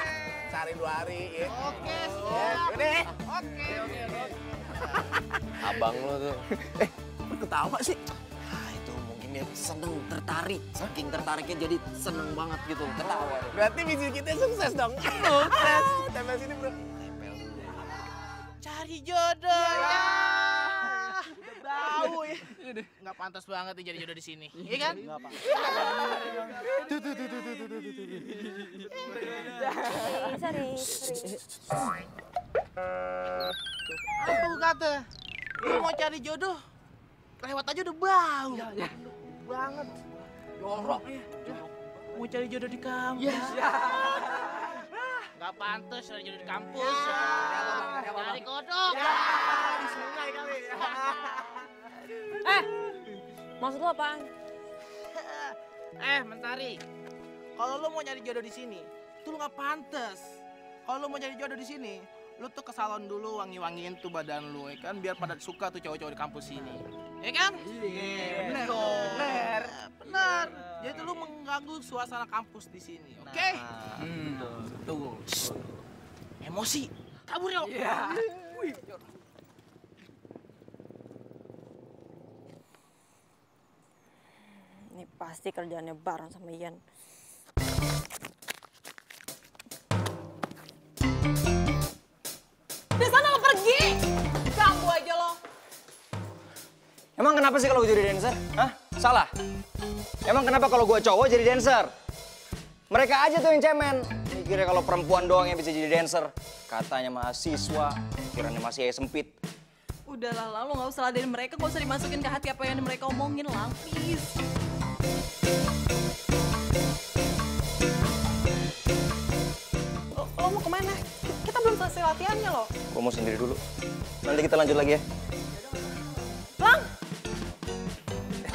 Speaker 2: Cari dua hari, ya.
Speaker 14: Oke,
Speaker 2: ya, siap. Udah, eh.
Speaker 14: Oke, oke, oke.
Speaker 1: Abang lo tuh.
Speaker 2: Eh, ketawa sih
Speaker 1: ini seneng tertarik saking tertariknya jadi seneng banget gitu ketawa deh.
Speaker 2: Berarti misi kita sukses dong. Sukses. Tempel sini bro.
Speaker 14: Cari jodoh. Ya. Bau ya. Nggak pantas banget nih jadi jodoh di sini. Iya kan? Nggak pantas.
Speaker 2: Tuh tuh tuh tuh tuh tuh tuh tuh.
Speaker 3: Sorry, sorry.
Speaker 14: Apa gua kata? Lu mau cari jodoh? Lewat aja udah bau. Banget. Jorok ya. Mau cari jodoh di kampus. Nggak pantas cari jodoh di kampus. Cari kodok.
Speaker 2: Di sungai kali.
Speaker 3: Eh, maksud lo apaan?
Speaker 14: Eh, Mentari. Kalau lu mau nyari jodoh di sini, tuh lu nggak pantas. Kalau lu mau nyari jodoh di sini, lu tuh ke salon dulu wangi-wangiin tuh badan lu, ya kan? Biar pada suka tuh cowok-cowok di kampus sini. Ya kan? Iya, bener. Bener. Bener. Jadi tuh lu mengganggu suasana kampus di sini, oke? Hmm, tunggu. Shh. Emosi. Kabur yuk. Iya.
Speaker 3: Ini pasti kerjaannya bareng sama Ian.
Speaker 8: Kenapa sih kalau gue jadi dancer? Hah? Salah? Emang kenapa kalau gue cowok jadi dancer? Mereka aja tuh yang cemen. Mikirnya kalau perempuan doang yang bisa jadi dancer. Katanya mahasiswa, pikirannya masih sempit.
Speaker 6: Udah lah, lo gak usah ladenin mereka, gak usah dimasukin ke hati apa yang mereka omongin, Lang. Please. Lo, lo mau ke mana? Kita belum selesai latihannya loh.
Speaker 8: Gue mau sendiri dulu. Nanti kita lanjut lagi ya.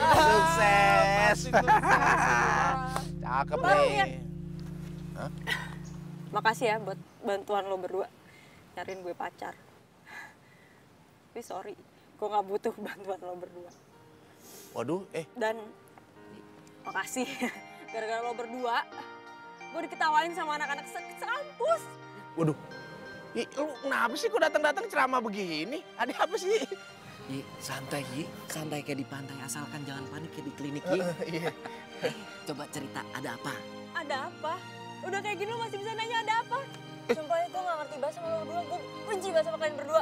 Speaker 2: Sukses. Cakep nih.
Speaker 3: ya. Makasih ya buat bantuan lo berdua nyariin gue pacar. Tapi sorry, gue gak butuh bantuan lo berdua.
Speaker 2: Waduh, eh
Speaker 3: Dan makasih, gara-gara lo berdua, gue diketawain sama anak-anak se sekampus.
Speaker 2: Waduh. Ih, lu kenapa sih kok datang-datang ceramah begini? Ada apa sih?
Speaker 1: Yi, santai Yi, santai kayak di pantai asalkan jangan panik kayak di klinik Yi.
Speaker 2: Iya.
Speaker 1: Eh, coba cerita ada apa?
Speaker 3: Ada apa? Udah kayak gini lo masih bisa nanya ada apa? Sumpah ya gue gak ngerti bahasa sama lo berdua, gue benci banget sama kalian berdua.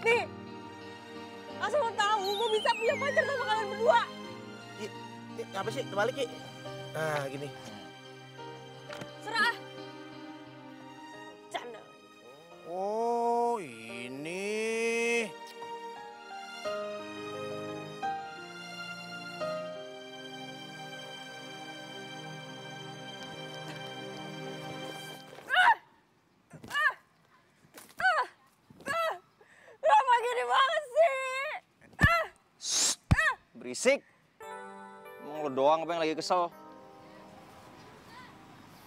Speaker 3: Nih, asal lo tahu gue bisa punya pacar sama kalian berdua.
Speaker 2: Ih, apa sih? Kebalik, Ki. Nah, gini.
Speaker 3: Serah. Canda.
Speaker 2: Oh, ini.
Speaker 8: Berisik. Emang lo doang apa yang lagi kesel?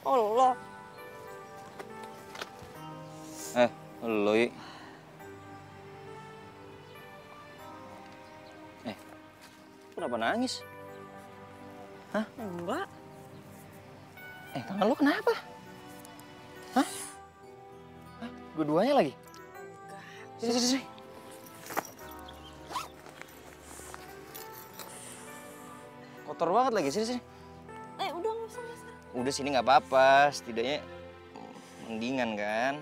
Speaker 3: Oh lo,
Speaker 8: Eh, lo Yi. Eh, kenapa nangis?
Speaker 3: enggak.
Speaker 8: Eh, tangan lo kenapa? Hah? Hah? Dua-duanya lagi? Sini, sini, sini. Kotor banget lagi, sini, sini.
Speaker 3: Eh udah gak usah, gak usah.
Speaker 8: Udah sini nggak apa-apa, setidaknya mendingan kan.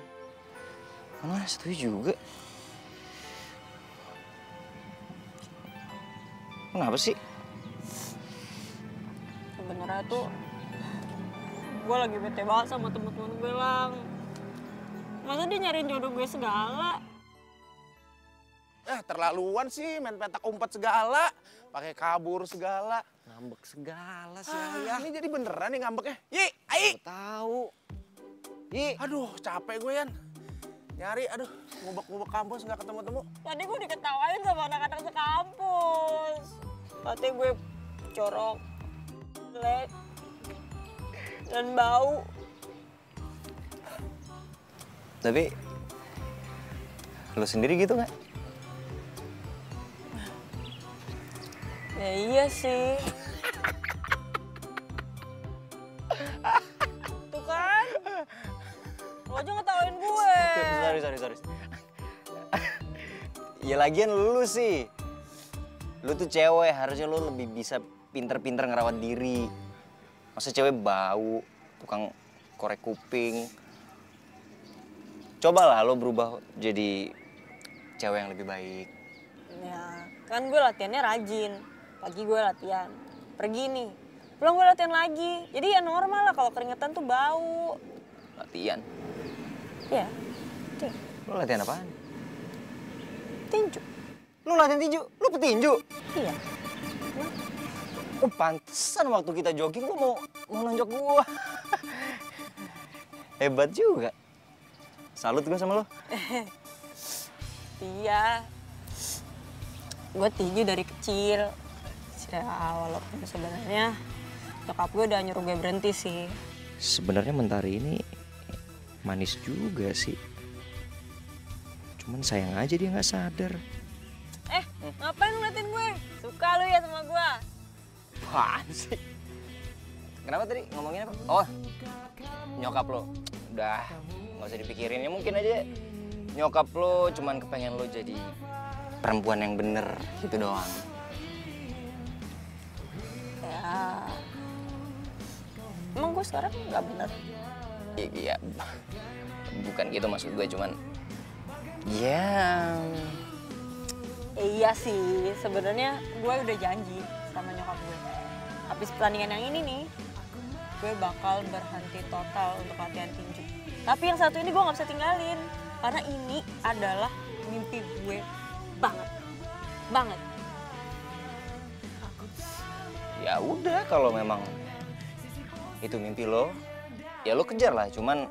Speaker 8: Mana setuju juga. Kenapa sih?
Speaker 3: Sebenarnya tuh gue lagi bete banget sama temen-temen gue lang. Masa dia nyariin jodoh gue segala?
Speaker 2: Eh, terlaluan sih main petak umpet segala. Pakai kabur segala.
Speaker 1: Ngambek segala sih
Speaker 2: Ah,
Speaker 1: ayah.
Speaker 2: ini jadi beneran nih ngambeknya. Yi, ai.
Speaker 1: Tahu. Yi,
Speaker 2: Aduh, capek gue, Yan. Nyari, aduh, ngubek-ngubek kampus nggak ketemu-temu.
Speaker 3: Tadi gue diketawain sama anak-anak sekampus. Katanya gue corok, jelek, dan bau.
Speaker 8: Tapi lo sendiri gitu nggak?
Speaker 3: Ya iya sih.
Speaker 8: Ya lagian lu sih. Lu tuh cewek, harusnya lu lebih bisa pinter-pinter ngerawat diri. Masa cewek bau, tukang korek kuping. Cobalah lo berubah jadi cewek yang lebih baik.
Speaker 3: Ya, kan gue latihannya rajin. Pagi gue latihan. Pergi nih. Pulang gue latihan lagi. Jadi ya normal lah kalau keringetan tuh bau.
Speaker 8: Latihan.
Speaker 3: Ya,
Speaker 8: Lo latihan apaan?
Speaker 3: Tinju.
Speaker 8: Lo latihan tinju? Lo petinju?
Speaker 3: Iya.
Speaker 8: Oh pantesan waktu kita jogging lo mau mau nonjok gua. Hebat juga. Salut gua sama lo.
Speaker 3: iya. Gue tinju dari kecil. Ya, walaupun sebenarnya nyokap gue udah nyuruh gue berhenti sih.
Speaker 8: Sebenarnya Mentari ini manis juga sih. Cuman sayang aja dia nggak sadar.
Speaker 3: Eh, ngapain lu ngeliatin gue? Suka lu ya sama gue?
Speaker 8: Apaan sih? Kenapa tadi ngomongin apa? Oh, nyokap lo. Udah, nggak usah dipikirin. Ya mungkin aja nyokap lo cuman kepengen lo jadi perempuan yang bener gitu doang.
Speaker 3: Ya. Emang gue sekarang nggak bener?
Speaker 8: Iya, bukan gitu maksud gue cuman ya
Speaker 3: Ya iya sih, sebenarnya gue udah janji sama nyokap gue. Habis pertandingan yang ini nih, gue bakal berhenti total untuk latihan tinju. Tapi yang satu ini gue nggak bisa tinggalin, karena ini adalah mimpi gue banget, banget.
Speaker 8: ya udah kalau memang itu mimpi lo ya lo kejar lah cuman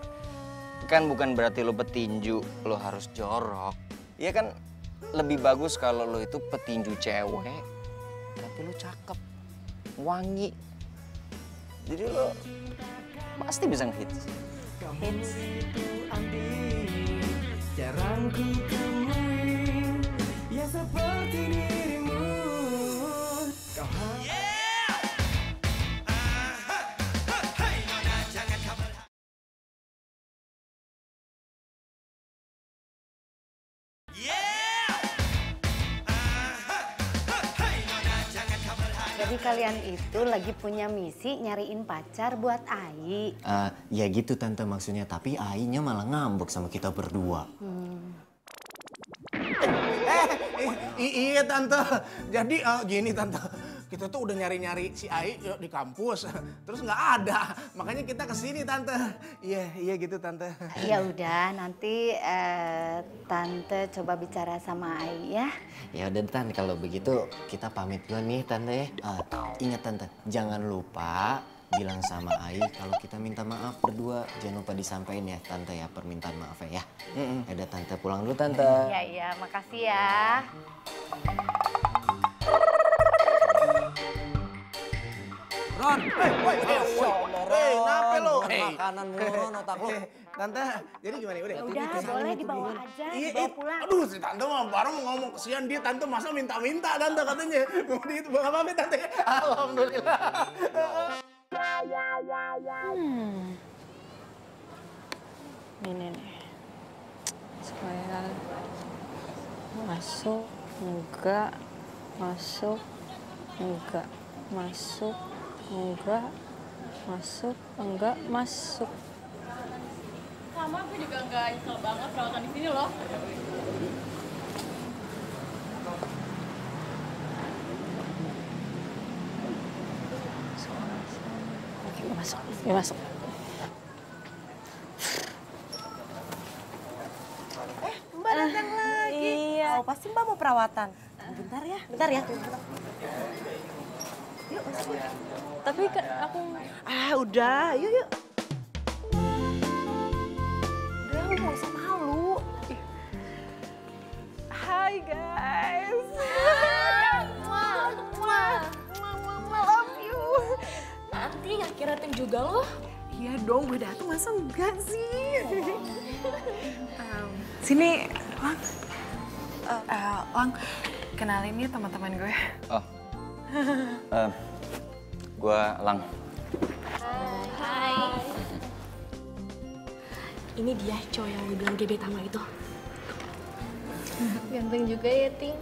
Speaker 8: kan bukan berarti lo petinju lo harus jorok ya kan lebih bagus kalau lo itu petinju cewek tapi lo cakep wangi jadi lo pasti bisa ngehits
Speaker 3: Hits.
Speaker 12: Yang seperti dirimu.
Speaker 11: Kalian itu lagi punya misi nyariin pacar buat Ai.
Speaker 1: Eh, ya gitu tante maksudnya, tapi Ainya malah ngambek sama kita berdua.
Speaker 11: Hmm.
Speaker 2: I- iya tante. Jadi eh, gini tante, kita tuh udah nyari-nyari si Ai yuk, di kampus, terus nggak ada. Makanya kita ke sini tante. Iya iya gitu tante.
Speaker 11: Ya udah, nanti eh, tante coba bicara sama Ai ya.
Speaker 1: Ya udah Tan, kalau begitu kita pamit dulu nih Tante ya. Ah, ingat Tante, jangan lupa bilang sama Ai kalau kita minta maaf berdua. Jangan lupa disampaikan ya Tante ya permintaan maaf ya. Ya udah Tante pulang dulu Tante.
Speaker 11: Iya, iya, makasih ya.
Speaker 2: Ron, eh, woi, eh, woi, eh, kenapa lo? Eh,
Speaker 1: Makanan mulu Ron, otak lo.
Speaker 2: eh, Tante, jadi gimana? Udah,
Speaker 11: Ya udah, boleh dibawa aja,
Speaker 2: Iya,
Speaker 11: dibawa
Speaker 2: iya.
Speaker 11: pulang.
Speaker 2: Aduh, si Tante mah baru mau ngomong kesian dia, Tante masa minta-minta Tante katanya. Mau di itu, gak apa-apa Tante. Alhamdulillah.
Speaker 3: Hmm. Ini nih. Supaya masuk, enggak, masuk, enggak, masuk, enggak, masuk, enggak, masuk.
Speaker 15: Sama aku juga nggak nyesel banget perawatan di sini loh.
Speaker 3: Oke, masuk, gue masuk.
Speaker 6: Mbak datang lagi.
Speaker 3: Iya.
Speaker 6: Oh, pasti Mbak mau perawatan. Bentar ya. Bentar ya. Yuk, masuk.
Speaker 3: Tapi kan aku
Speaker 6: Ah, udah. Yuk, yuk. Udah, lu nggak usah malu. Hai guys. Mwah, mwah, mwah, love you.
Speaker 15: Nanti nggak kira tim juga loh.
Speaker 16: Iya dong, gue datang masa enggak sih? Em, sini, Lang. Eh, Lang, kenalin nih teman-teman gue.
Speaker 8: oh uh, gue Lang.
Speaker 15: Hai. Ini dia cowok yang gue bilang gebetan sama itu. Ganteng juga ya, Ting.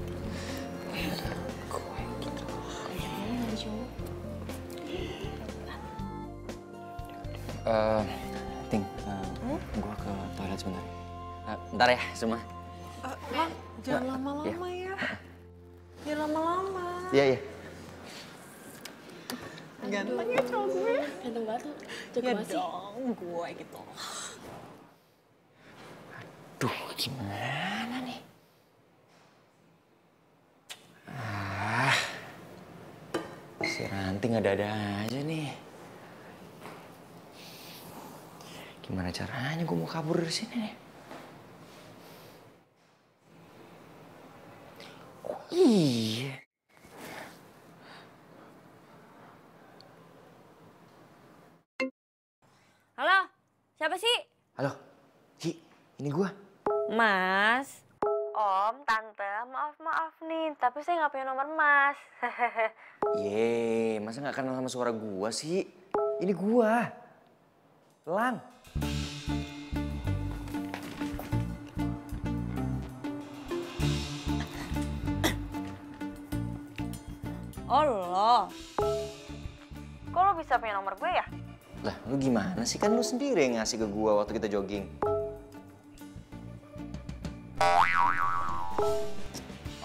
Speaker 15: Uh, Ting,
Speaker 8: eh, uh, hmm? gue ke toilet sebentar. Eh, uh, ntar ya, semua.
Speaker 6: Uh, jangan lama-lama iya. ya. Jangan lama-lama.
Speaker 8: Iya, iya.
Speaker 6: Ganteng ya cowok gue.
Speaker 15: Ganteng banget tuh.
Speaker 6: Ya dong, gue gitu.
Speaker 8: Duh, gimana nih? Ah, si Ranting ada-ada aja nih. Gimana caranya gue mau kabur dari sini nih?
Speaker 3: Tapi saya nggak punya nomor Mas.
Speaker 8: Ye, masa nggak kenal sama suara gua sih? Ini gua. Lang.
Speaker 3: oh lo. Kok lo bisa punya nomor gue ya?
Speaker 8: Lah, lu gimana sih? Kan lu sendiri yang ngasih ke gua waktu kita jogging.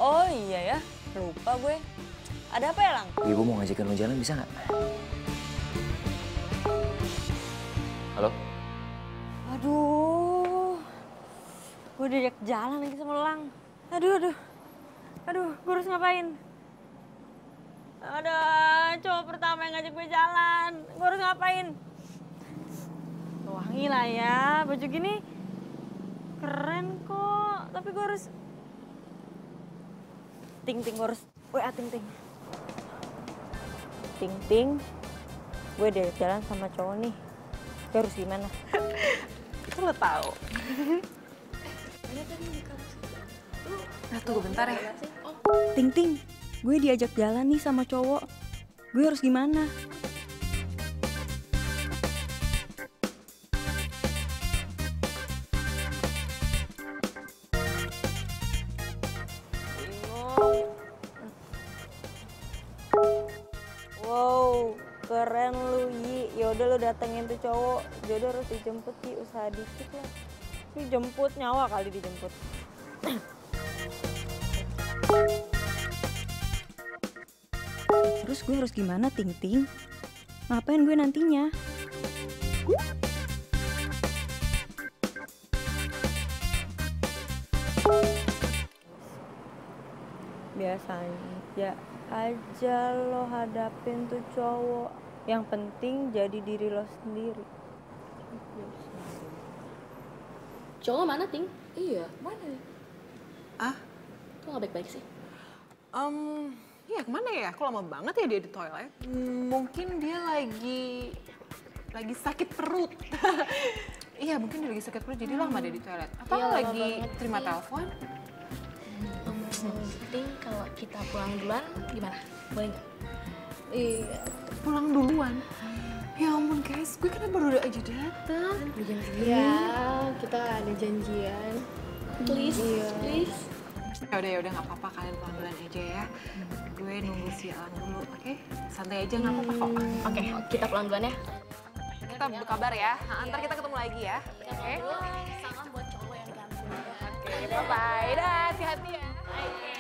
Speaker 3: Oh iya ya, lupa gue. Ada apa ya Lang?
Speaker 8: Gua mau ngajakin lu jalan bisa nggak? Halo?
Speaker 3: Aduh, gue diajak jalan lagi sama Lang. Aduh, aduh, aduh, gue harus ngapain? Ada cowok pertama yang ngajak gue jalan. Gue harus ngapain? Wangi lah ya, baju gini keren kok. Tapi gue harus ting ting gue harus WA ting ting. Ting ting, gue diajak jalan sama cowok nih. Gue harus gimana?
Speaker 6: Itu lo tahu. Nah, tunggu bentar ya.
Speaker 7: Ting ting, gue diajak jalan nih sama cowok. Gue harus gimana?
Speaker 3: Datengin tuh cowok. Jodoh harus dijemput Yi, usaha dikit lah. Ini jemput nyawa kali dijemput.
Speaker 7: Terus gue harus gimana ting ting? Ngapain gue nantinya?
Speaker 3: Biasanya aja lo hadapin tuh cowok. Yang penting jadi diri lo sendiri.
Speaker 15: Cowok mana, Ting? Iya, mana?
Speaker 6: Ah?
Speaker 15: Kok gak baik-baik sih?
Speaker 6: Um, ya ke mana ya? Kok lama banget ya dia di toilet? Hmm, mungkin dia lagi lagi sakit perut. iya, mungkin dia lagi sakit perut jadi lama dia di toilet. Apa
Speaker 15: Iya,
Speaker 6: lagi terima
Speaker 15: sih.
Speaker 6: telepon?
Speaker 15: Ting, kalau kita pulang duluan gimana? Boleh nggak?
Speaker 6: Iya, pulang duluan. Ya ampun guys, gue kan baru aja datang.
Speaker 15: Udah jam Iya, kita ada janjian. Please,
Speaker 6: Iya.
Speaker 15: please.
Speaker 6: Ya udah ya udah nggak apa-apa kalian pulang duluan aja ya. Gue nunggu si Alan dulu, oke? Santai aja nggak apa-apa kok.
Speaker 15: Oke, kita pulang duluan ya.
Speaker 6: Kita berkabar ya. Nah, ntar kita ketemu lagi ya. Oke?
Speaker 15: Salam buat cowok yang ganteng.
Speaker 6: Oke, bye-bye. Dah, hati-hati ya.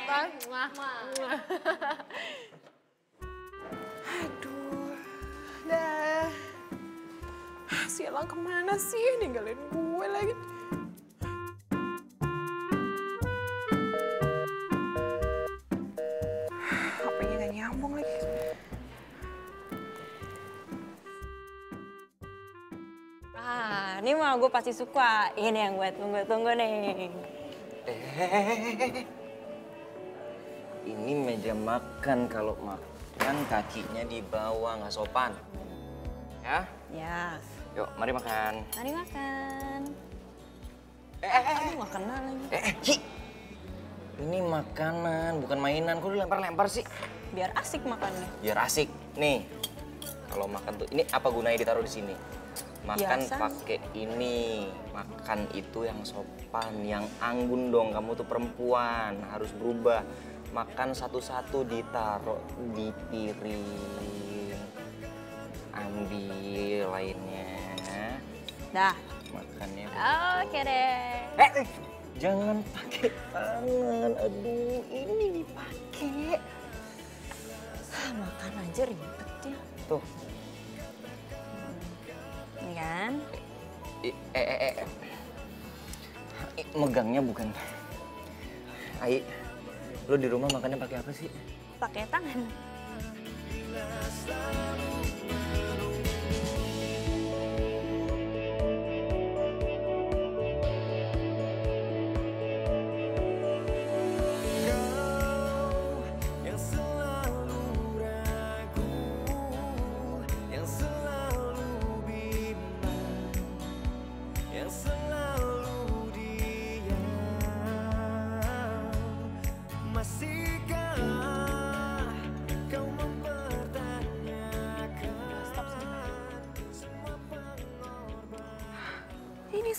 Speaker 6: Bye. Muah. Aduh. Dah. Si Elang ke mana sih? Ninggalin gue lagi. HP-nya gak nyambung lagi.
Speaker 3: Ah, ini mah gue pasti suka. Ini yang gue tunggu-tunggu nih.
Speaker 8: Eh, ini meja makan kalau makan kakinya di bawah nggak sopan. Ya,
Speaker 3: Ya,
Speaker 8: yuk mari makan.
Speaker 3: mari makan.
Speaker 8: Eh, eh, eh,
Speaker 3: Aduh, kenal lagi.
Speaker 8: eh, eh, Hi. Ini makanan, bukan mainan. Kok dilempar-lempar sih?
Speaker 3: Biar asik makannya.
Speaker 8: Biar asik. Nih, kalau makan tuh, ini apa gunanya ditaruh di sini? Makan pakai ini. Makan itu yang sopan, yang anggun dong. Kamu tuh perempuan, harus berubah. Makan satu-satu ditaruh di piring. Ambil lainnya.
Speaker 3: Dah.
Speaker 8: Makannya.
Speaker 3: Oke deh.
Speaker 8: Eh, eh, jangan pakai tangan. Aduh, ini dipakai.
Speaker 3: Ah, makan aja ribet ya.
Speaker 8: Tuh.
Speaker 3: Ini kan?
Speaker 8: Eh, eh, eh. I- Megangnya bukan. Ai, lu di rumah makannya pakai apa sih?
Speaker 3: Pakai tangan.
Speaker 12: Yang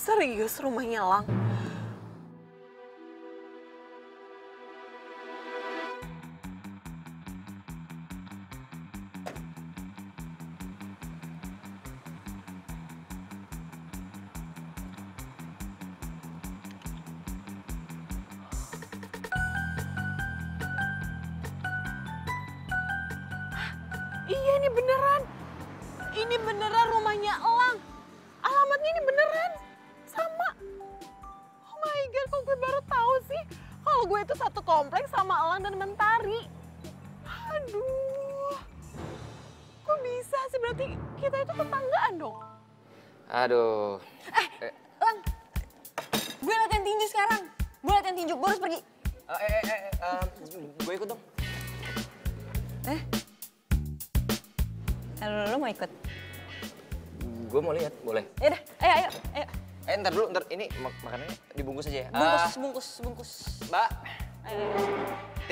Speaker 6: serius rumahnya Lang?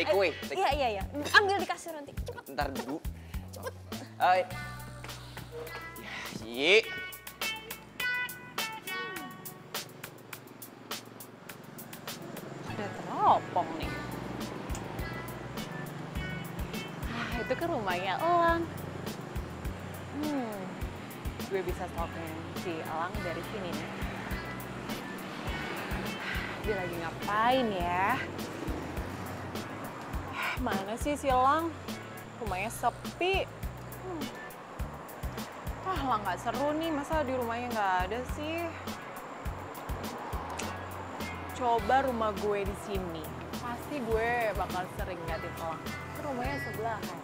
Speaker 8: Take away. Take,
Speaker 3: Iya, iya, iya. Ambil di kasir nanti. Cepet.
Speaker 8: Ntar dulu. Hai. Yi.
Speaker 6: Ada teropong nih. Ah, itu kan rumahnya Elang. Hmm, gue bisa stalking si Elang dari sini nih. Dia lagi ngapain ya? Mana sih si Elang? Rumahnya sepi. Hmm. Wah, lah nggak seru nih. Masa di rumahnya nggak ada sih? Coba rumah gue di sini. Pasti gue bakal sering Elang. Kan rumahnya sebelahan.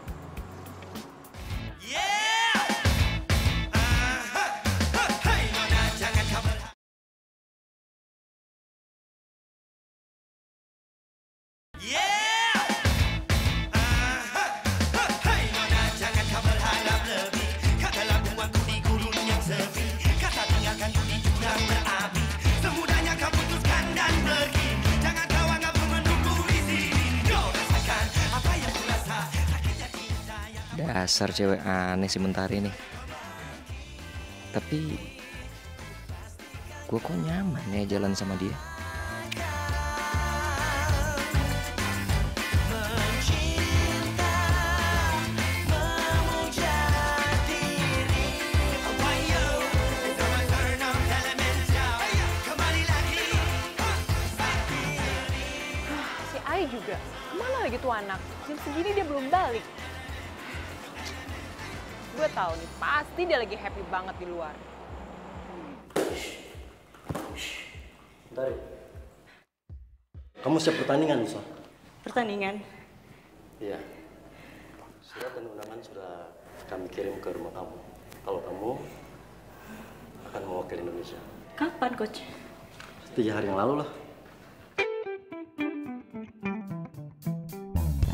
Speaker 8: Dasar cewek aneh si Mentari nih. Tapi gue kok nyaman ya jalan sama dia.
Speaker 6: Si juga. Ke mana lagi tuh anak? Jam segini dia belum balik. Tahu nih, pasti dia lagi happy banget di luar.
Speaker 17: Bentar. Kamu siap pertandingan, Nisa?
Speaker 7: Pertandingan.
Speaker 17: Iya. Surat dan undangan sudah kami kirim ke rumah kamu. Kalau kamu akan mewakili Indonesia.
Speaker 7: Kapan, Coach?
Speaker 17: Tiga hari yang lalu lah.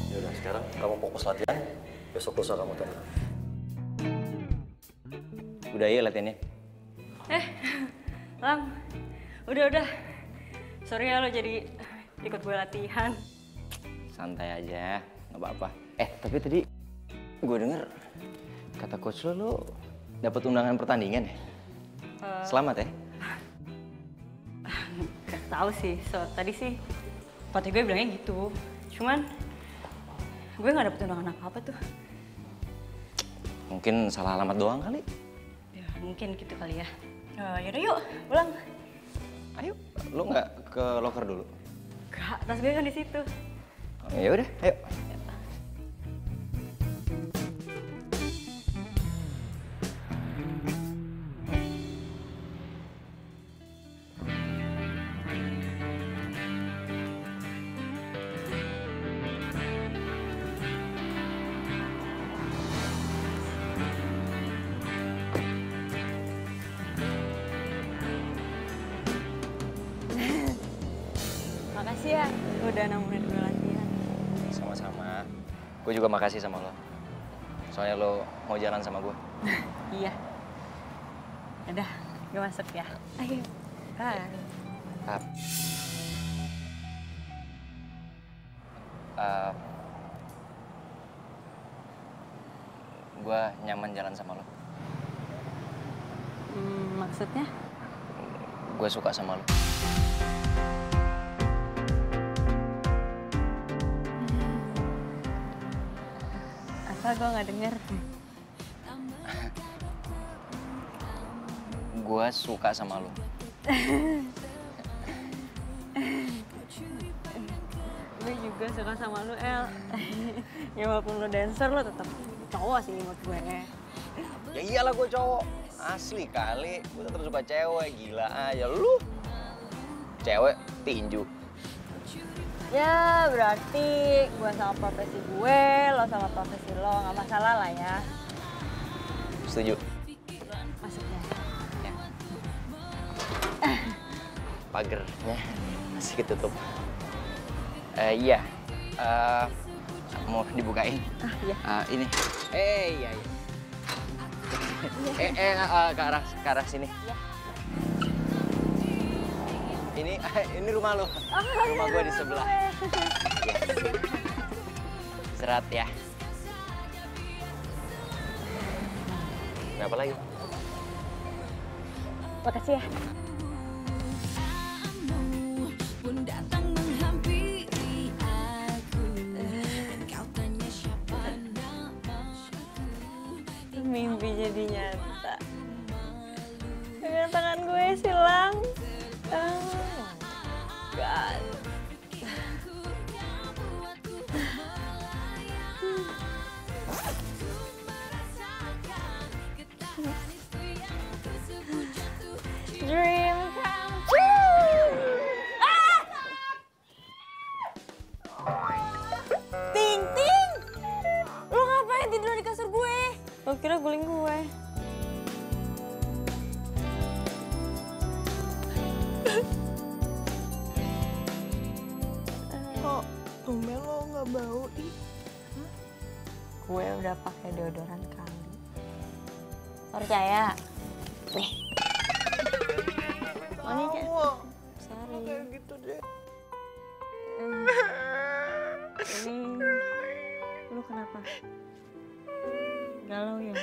Speaker 17: Ya udah, sekarang kamu fokus latihan. Besok lusa kamu tanya.
Speaker 8: Udah ya latihannya.
Speaker 7: Eh, Lang. Udah, udah. Sorry ya lo jadi ikut gue latihan.
Speaker 8: Santai aja, nggak apa-apa. Eh, tapi tadi gue denger kata coach lo lo dapat undangan pertandingan ya?
Speaker 7: Eh,
Speaker 8: Selamat ya.
Speaker 7: Gak tahu sih. So, tadi sih pelatih gue bilangnya gitu. Cuman gue nggak dapet undangan apa-apa tuh.
Speaker 8: Mungkin salah alamat doang kali.
Speaker 7: Mungkin gitu kali ya.
Speaker 3: Oh, yaudah yuk, pulang.
Speaker 8: Ayo, lu nggak ke locker dulu?
Speaker 3: Gak, tas gue kan di situ.
Speaker 8: Ya udah, ayo.
Speaker 3: Gue
Speaker 8: juga makasih sama lo. Soalnya lo mau jalan sama gue.
Speaker 3: Iya. Udah, gue masuk ya. Ayo. Bye.
Speaker 8: Ap. Uh, gue nyaman jalan sama lo.
Speaker 3: Hmm, maksudnya?
Speaker 8: Gue suka sama lo.
Speaker 3: Gue nggak denger?
Speaker 8: Gue suka sama lo.
Speaker 3: gue juga suka sama lu, El. ya walaupun lu dancer, lu tetap cowok sih menurut gue.
Speaker 8: Ya iyalah gue cowok. Asli kali. Gue tetap suka cewek. Gila aja. Lu cewek tinju.
Speaker 3: Ya berarti gue sama profesi gue, lo sama profesi lo, nggak masalah lah ya.
Speaker 8: Setuju.
Speaker 3: Masuknya.
Speaker 8: Pagernya masih ketutup. Eh iya. Eh, mau dibukain?
Speaker 3: Ah iya.
Speaker 8: Eh, ini. Eh iya iya. eh eh eh, ke arah ke arah sini. Ini ini rumah lo. rumah gue di sebelah. Yes. Serat ya. Kenapa lagi?
Speaker 3: Makasih ya.
Speaker 18: pun datang menghampiri aku dan kau tanya siapa
Speaker 3: Mimpi jadi nyata. Dengan tangan gue silang. God. Dream come true. Ting, ting! Lo ngapain tidur di kasur gue? Lo kira guling gue? Gue udah pakai deodoran kali. Percaya? Nih. Mana aja? Sorry.
Speaker 6: Kayak gitu deh.
Speaker 3: Hmm. Ini lu kenapa? Galau ya?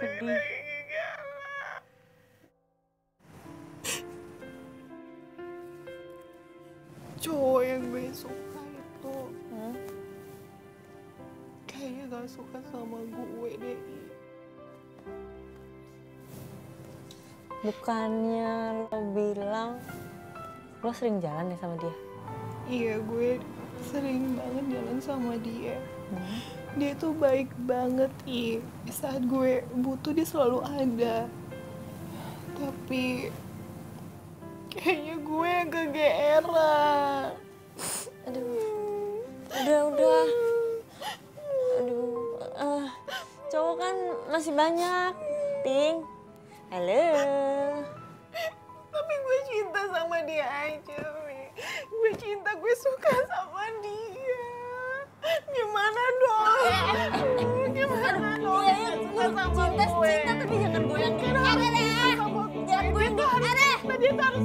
Speaker 3: Sedih.
Speaker 6: Cowok yang gue suka gak suka sama gue deh.
Speaker 3: Bukannya lo bilang lo sering jalan ya sama dia?
Speaker 6: Iya gue sering banget jalan sama dia. Dia tuh baik banget ih. Saat gue butuh dia selalu ada. Tapi kayaknya gue kegeeran.
Speaker 3: Aduh, udah udah. Aduh, ah, cowok kan masih banyak. Ting, halo.
Speaker 6: Tapi gue cinta sama dia aja, Mi. Gue cinta, gue suka sama dia. Gimana dong? Gimana dong?
Speaker 19: Iya, iya,
Speaker 6: Suka
Speaker 19: gue
Speaker 6: sama
Speaker 19: cinta,
Speaker 6: gue.
Speaker 19: cinta, tapi jangan Ada
Speaker 6: gue?
Speaker 19: Jangan goyang-goyang.
Speaker 6: Dia tuh harus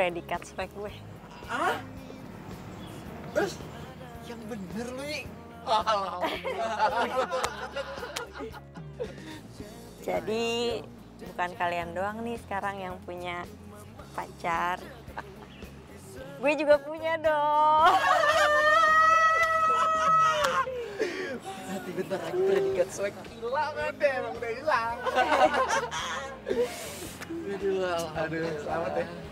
Speaker 3: predikat swag gue.
Speaker 2: Hah? Terus yang bener lu nih.
Speaker 3: Jadi bukan kalian doang nih sekarang yang punya pacar. Gue juga punya dong.
Speaker 1: Nanti bentar lagi predikat swag
Speaker 2: Hilang kan deh, emang udah hilang.
Speaker 1: Aduh,
Speaker 2: Aduh, selamat ya.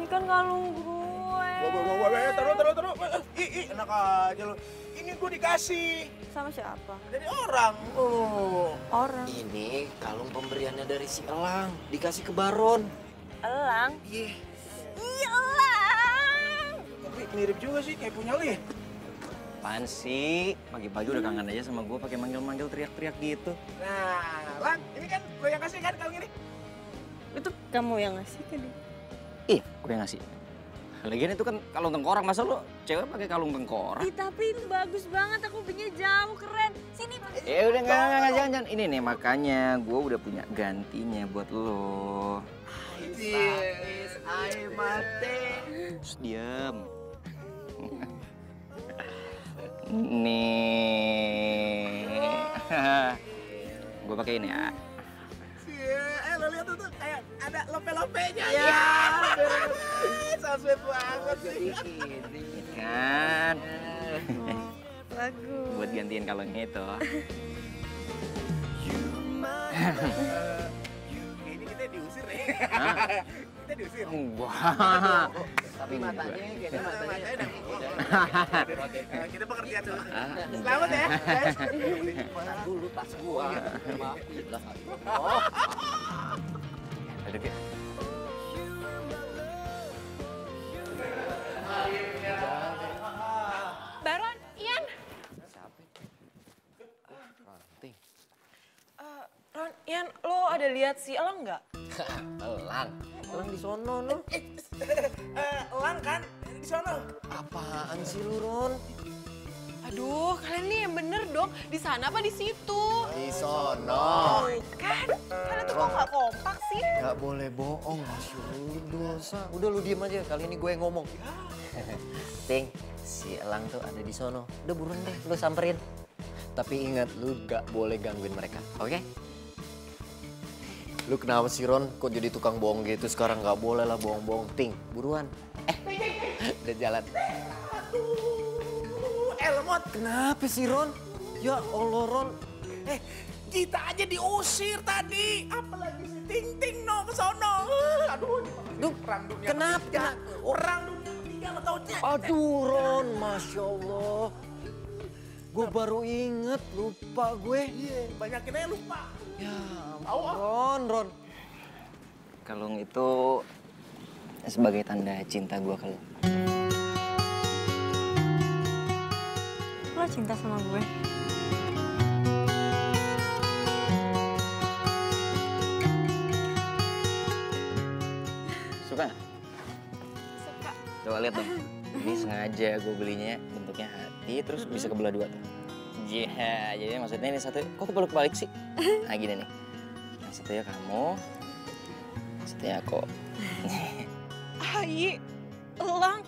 Speaker 3: Ini kan kalung gue.
Speaker 2: Wah, wah, wah, taruh, taruh, taruh. Ih, ih, enak aja lu. Ini gue dikasih
Speaker 3: Sama siapa?
Speaker 2: dari orang. Oh.
Speaker 3: Orang.
Speaker 1: Ini kalung pemberiannya dari si Elang, dikasih ke Baron.
Speaker 3: Elang?
Speaker 1: Iya.
Speaker 3: Iya, Elang.
Speaker 2: Tapi mirip juga sih kayak punya lu ya.
Speaker 8: Apaan sih? Pagi-pagi udah kangen aja sama gue pakai manggil-manggil teriak-teriak gitu.
Speaker 2: Nah, Lang, ini kan gue yang kasih kan kalung ini.
Speaker 3: Itu kamu yang ngasih ke dia.
Speaker 8: Ih, gue yang ngasih. Lagian itu kan kalung tengkorak, masa lu cewek pakai kalung tengkorak?
Speaker 3: Ih, tapi ini bagus banget. Aku punya jauh keren. Sini.
Speaker 8: Ya udah enggak, enggak, jangan, jangan. Ini nih makanya gue udah punya gantinya buat lo.
Speaker 2: Yes, ai mate.
Speaker 8: Terus diem. Nih. gue pakai ini ya.
Speaker 2: Ada lope-lopenya.
Speaker 1: Iya.
Speaker 2: Ya, so sweet banget sih.
Speaker 8: Kan.
Speaker 3: Bagus.
Speaker 8: buat gantiin kalungnya itu.
Speaker 2: Ini kita diusir ya. Kita diusir.
Speaker 8: Enggak.
Speaker 1: Tapi matanya, kayaknya matanya udah
Speaker 2: Kita pengertian dulu.
Speaker 8: Ah.
Speaker 2: Selamat ya.
Speaker 1: dulu tas gua. Maaf, lah.
Speaker 8: Oh. Duduk ya.
Speaker 6: Baron, Ian.
Speaker 1: Ranting.
Speaker 6: Eh, Ron, Ian, lo ada lihat si Elang nggak?
Speaker 1: Elang. Elang di sono lu.
Speaker 2: Eh, Elang kan di sono.
Speaker 1: Apaan sih lu, Ron?
Speaker 6: Aduh, kalian nih yang bener dong. Di sana apa di situ?
Speaker 1: Di sono.
Speaker 6: Kan, kalian tuh kok nggak kompak sih?
Speaker 1: Gak boleh bohong, Allah, dosa. Udah lu diem aja, kali ini gue yang ngomong. Ting, si Elang tuh ada di sono. Udah buruan deh, lu samperin. Tapi ingat, lu gak boleh gangguin mereka, oke? Lu kenapa sih Ron? Kok jadi tukang bohong gitu? Sekarang gak boleh lah bohong-bohong. Ting, buruan. Eh, udah jalan.
Speaker 2: Eh, lemot.
Speaker 1: Kenapa sih Ron? Ya Allah Ron.
Speaker 2: Eh, kita aja diusir tadi. Apalagi si Ting Ting no ke sono. Eh, Aduh,
Speaker 1: Duh,
Speaker 2: perang dunia
Speaker 1: kenapa?
Speaker 2: ketiga. Perang dunia ketiga lo tau cek.
Speaker 1: Aduh Ron, Masya Allah. Gue baru inget, lupa gue.
Speaker 2: Iya, banyakin aja lupa.
Speaker 1: Ya
Speaker 2: Tahu ah.
Speaker 1: Ron, Ron.
Speaker 8: Kalung itu sebagai tanda cinta gue ke lo.
Speaker 3: Cinta sama gue?
Speaker 8: Suka nggak?
Speaker 6: Suka.
Speaker 8: Coba lihat dong. Ini sengaja gue belinya bentuknya hati terus bisa kebelah dua tuh. Iya, jadi maksudnya ini satu, kok kebalik-balik sih? Nah gini nih, yang satunya kamu, yang satunya aku.
Speaker 6: Ai, Elang.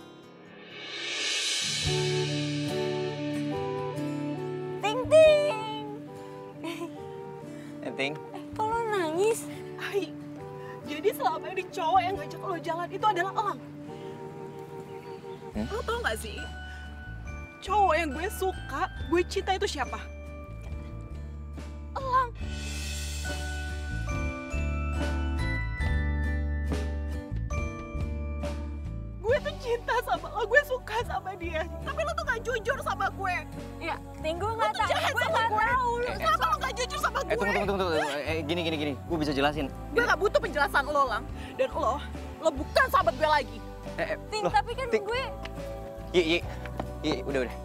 Speaker 3: Ting ting.
Speaker 8: Enting,
Speaker 3: Kok lo nangis?
Speaker 6: Ai, jadi selama ini cowok yang ngajak lo jalan itu adalah Elang.
Speaker 8: Hmm?
Speaker 6: Lo tau gak sih? Cowok yang gue suka, gue cinta itu siapa? Elang. Cinta sama lo, gue suka sama dia. Tapi lo tuh gak jujur sama gue.
Speaker 3: Ya, ting gue
Speaker 6: Lo
Speaker 3: nggak
Speaker 6: tuh
Speaker 3: tahu.
Speaker 6: jahat
Speaker 3: Gue
Speaker 6: sama gue.
Speaker 3: tahu. Lo
Speaker 6: Kenapa lo gak jujur sama gue?
Speaker 8: eh tunggu, tunggu, tunggu. Eh, gini, gini, gini, gue bisa jelasin.
Speaker 6: Gue gak butuh penjelasan lo, Lang. Dan lo, lo bukan sahabat gue lagi.
Speaker 8: Eh, eh,
Speaker 3: Ting, tapi kan
Speaker 8: Ting.
Speaker 3: gue
Speaker 8: Yi, yi, yi, udah, udah.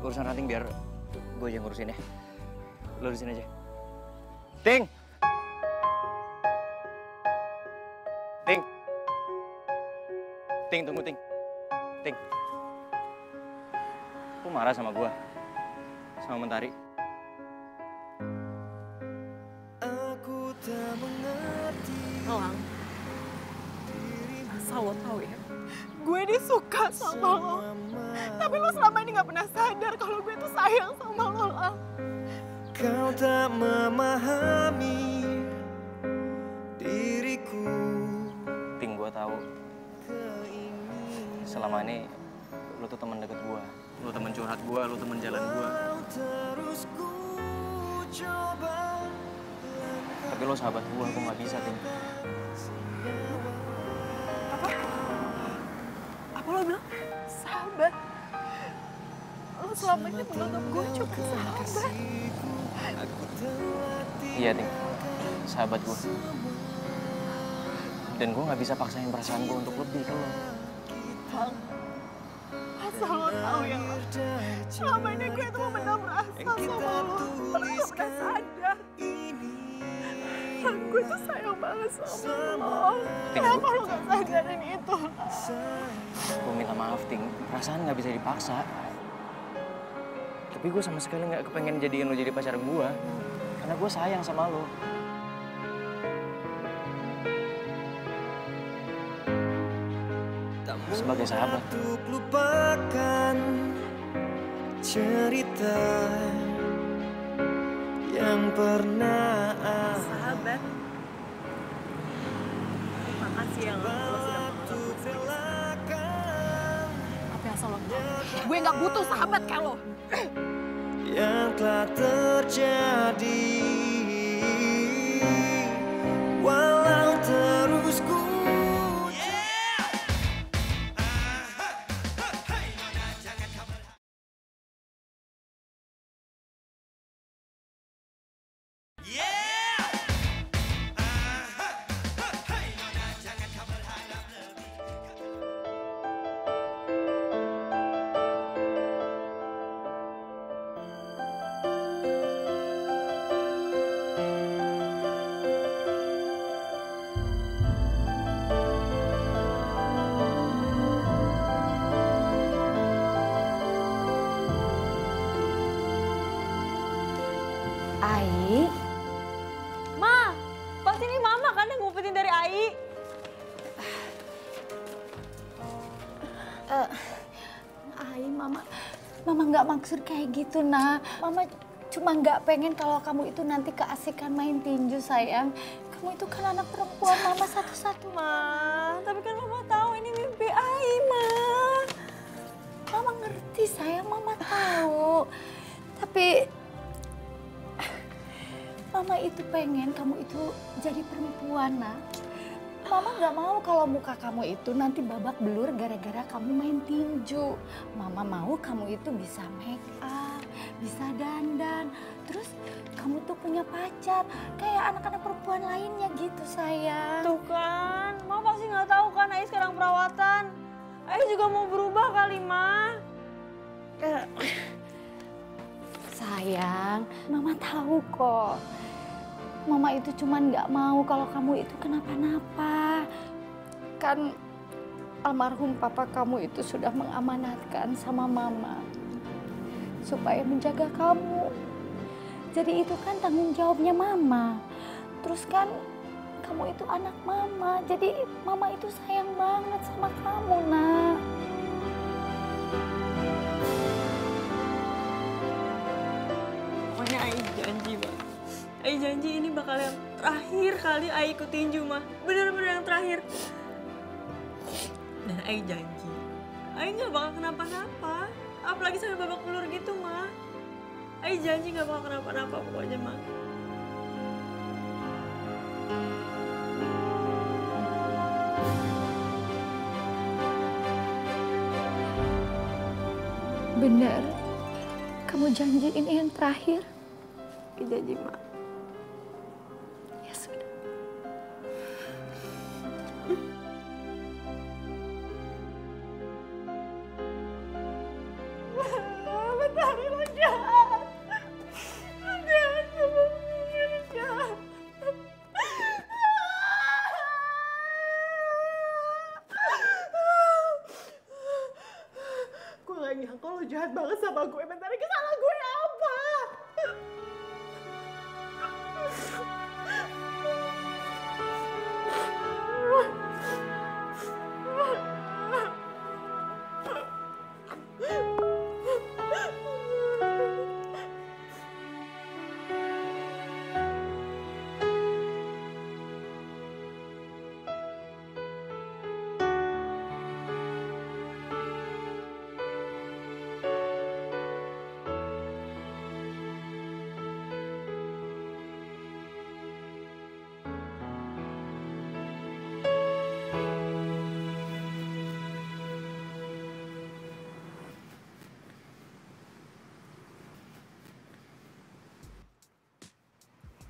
Speaker 8: Urusan ranting biar gue aja ngurusin ya. Lo di sini aja. Ting! Ting! Ting, tunggu Ting. Ting. Lu marah sama gua? Sama Mentari?
Speaker 12: Aku tak mengerti
Speaker 6: Elang, asal lo tahu ya, gue ini suka sama lo. Tapi lo selama ini gak pernah sadar kalau gue tuh sayang sama lo, Lang.
Speaker 12: Kau tak memahami diriku
Speaker 8: Ting, gua tahu. Selama ini lu tuh teman deket gua. Lu teman curhat gua, lu teman jalan gua. Tapi lu sahabat gua, gua nggak bisa, Ting.
Speaker 6: Apa lo bilang? Sahabat. Lo selama ini menganggap gue cuma sahabat.
Speaker 8: Iya, Ting. Sahabat gua. Dan gua nggak bisa paksain perasaan gua untuk lebih ke lu.
Speaker 6: Bang, asal lo tahu ya, Lang. Selama ini gue tuh memendam rasa sama lo. Lo gak pernah sadar. Gue tuh sayang banget sama lo. Kenapa lo gak sadarin itu?
Speaker 8: Gue minta maaf, Ting. Perasaan nggak bisa dipaksa. Tapi gue sama sekali nggak kepengen jadiin lo jadi pacar gue. Karena gue sayang sama lo. Sebagai sahabat.
Speaker 12: Untuk lupakan cerita yang pernah
Speaker 6: Sahabat. Ya. Lo sudah Tapi asal lo tahu, gue gak butuh sahabat kayak lo.
Speaker 12: yang telah terjadi walau
Speaker 11: maksud kayak gitu, nak. Mama cuma nggak pengen kalau kamu itu nanti keasikan main tinju, sayang. Kamu itu kan anak perempuan mama satu-satu.
Speaker 3: Ma, tapi kan mama tahu ini mimpi Ai, Ma.
Speaker 11: Mama ngerti, sayang. Mama tahu. Tapi Mama itu pengen kamu itu jadi perempuan, nak. Mama nggak mau kalau muka kamu itu nanti babak belur gara-gara kamu main tinju. Mama mau kamu itu bisa make up, bisa dandan. Terus kamu tuh punya pacar kayak anak-anak perempuan lainnya gitu, sayang.
Speaker 3: Tuh kan, mama pasti nggak tahu kan Ai sekarang perawatan. Ai juga mau berubah kali, Ma.
Speaker 11: Sayang, Mama tahu kok. Mama itu cuman nggak mau kalau kamu itu kenapa-napa. Kan almarhum papa kamu itu sudah mengamanatkan sama Mama supaya menjaga kamu. Jadi itu kan tanggung jawabnya Mama. Terus kan kamu itu anak Mama, jadi Mama itu sayang banget sama kamu, nak.
Speaker 3: Ai janji ini bakal yang terakhir kali Ai ikut tinju, Ma. Bener-bener yang terakhir. Dan Ai janji, Ai nggak bakal kenapa-napa. Apalagi sampai babak belur gitu, Ma. Ai janji nggak bakal kenapa-napa pokoknya, Ma.
Speaker 11: Benar. Kamu janji ini yang terakhir?
Speaker 3: Janji, Ma.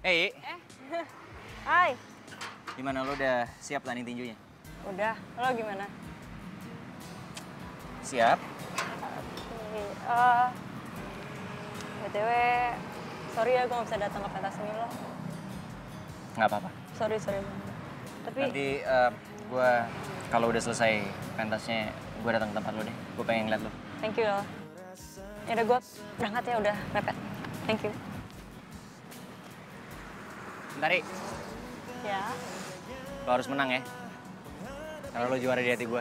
Speaker 8: Hei,
Speaker 3: Hai,
Speaker 8: gimana lo udah siap tanding tinjunya?
Speaker 3: udah. Lo gimana?
Speaker 8: Siap?
Speaker 3: Eh, BTW, sorry ya gue gak bisa datang ke pentas seni lo.
Speaker 8: Nggak apa-apa.
Speaker 3: Sorry, sorry banget. Tapi,
Speaker 8: Nanti eh, gue kalau udah selesai pentasnya, gue datang ke tempat lo deh. Gue pengen ngeliat lo.
Speaker 3: thank you lo. Ya udah gue berangkat ya, udah mepet. Thank you.
Speaker 8: Bentar,
Speaker 3: Ya.
Speaker 8: lo harus menang ya. Kalau lo juara di hati gue.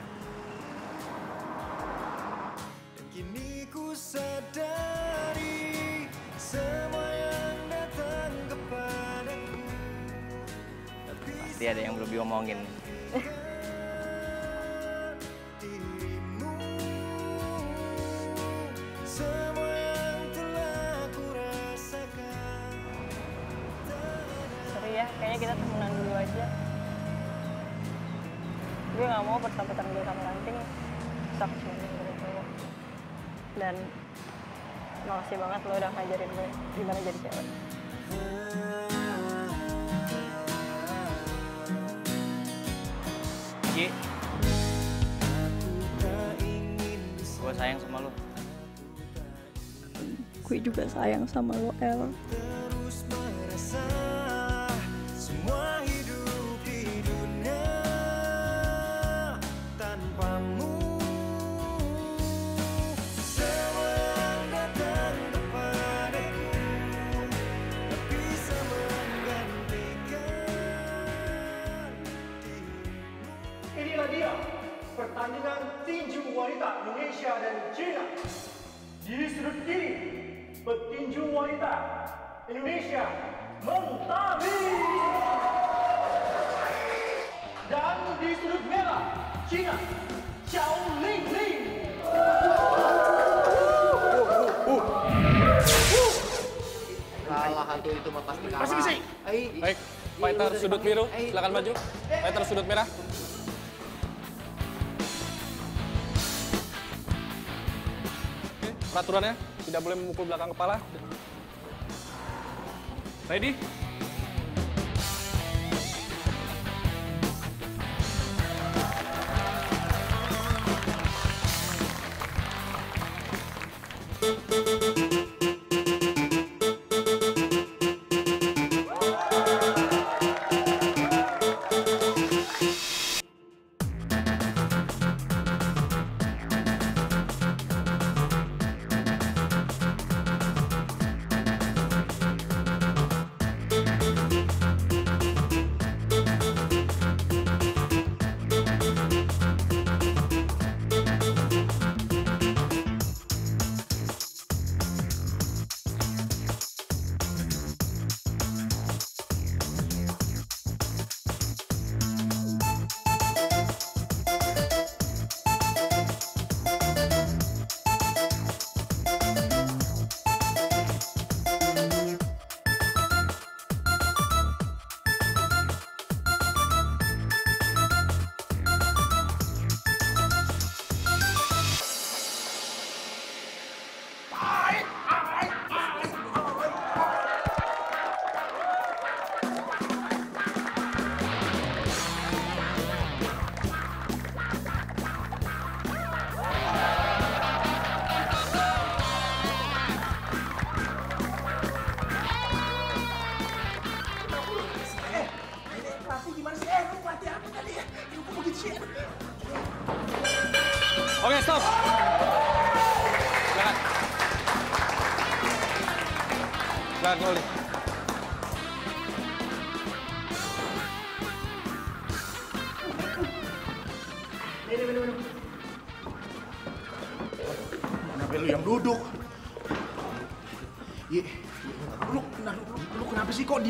Speaker 12: Kini ku sadari semua yang datang kepadaku
Speaker 8: Pasti ada yang belum diomongin.
Speaker 12: Semua
Speaker 3: Dan makasih banget lo udah ngajarin gue gimana jadi cewek.
Speaker 8: Ki. Gue sayang sama lo.
Speaker 3: Gue juga sayang sama lo, El.
Speaker 20: Belakang kepala. Ready?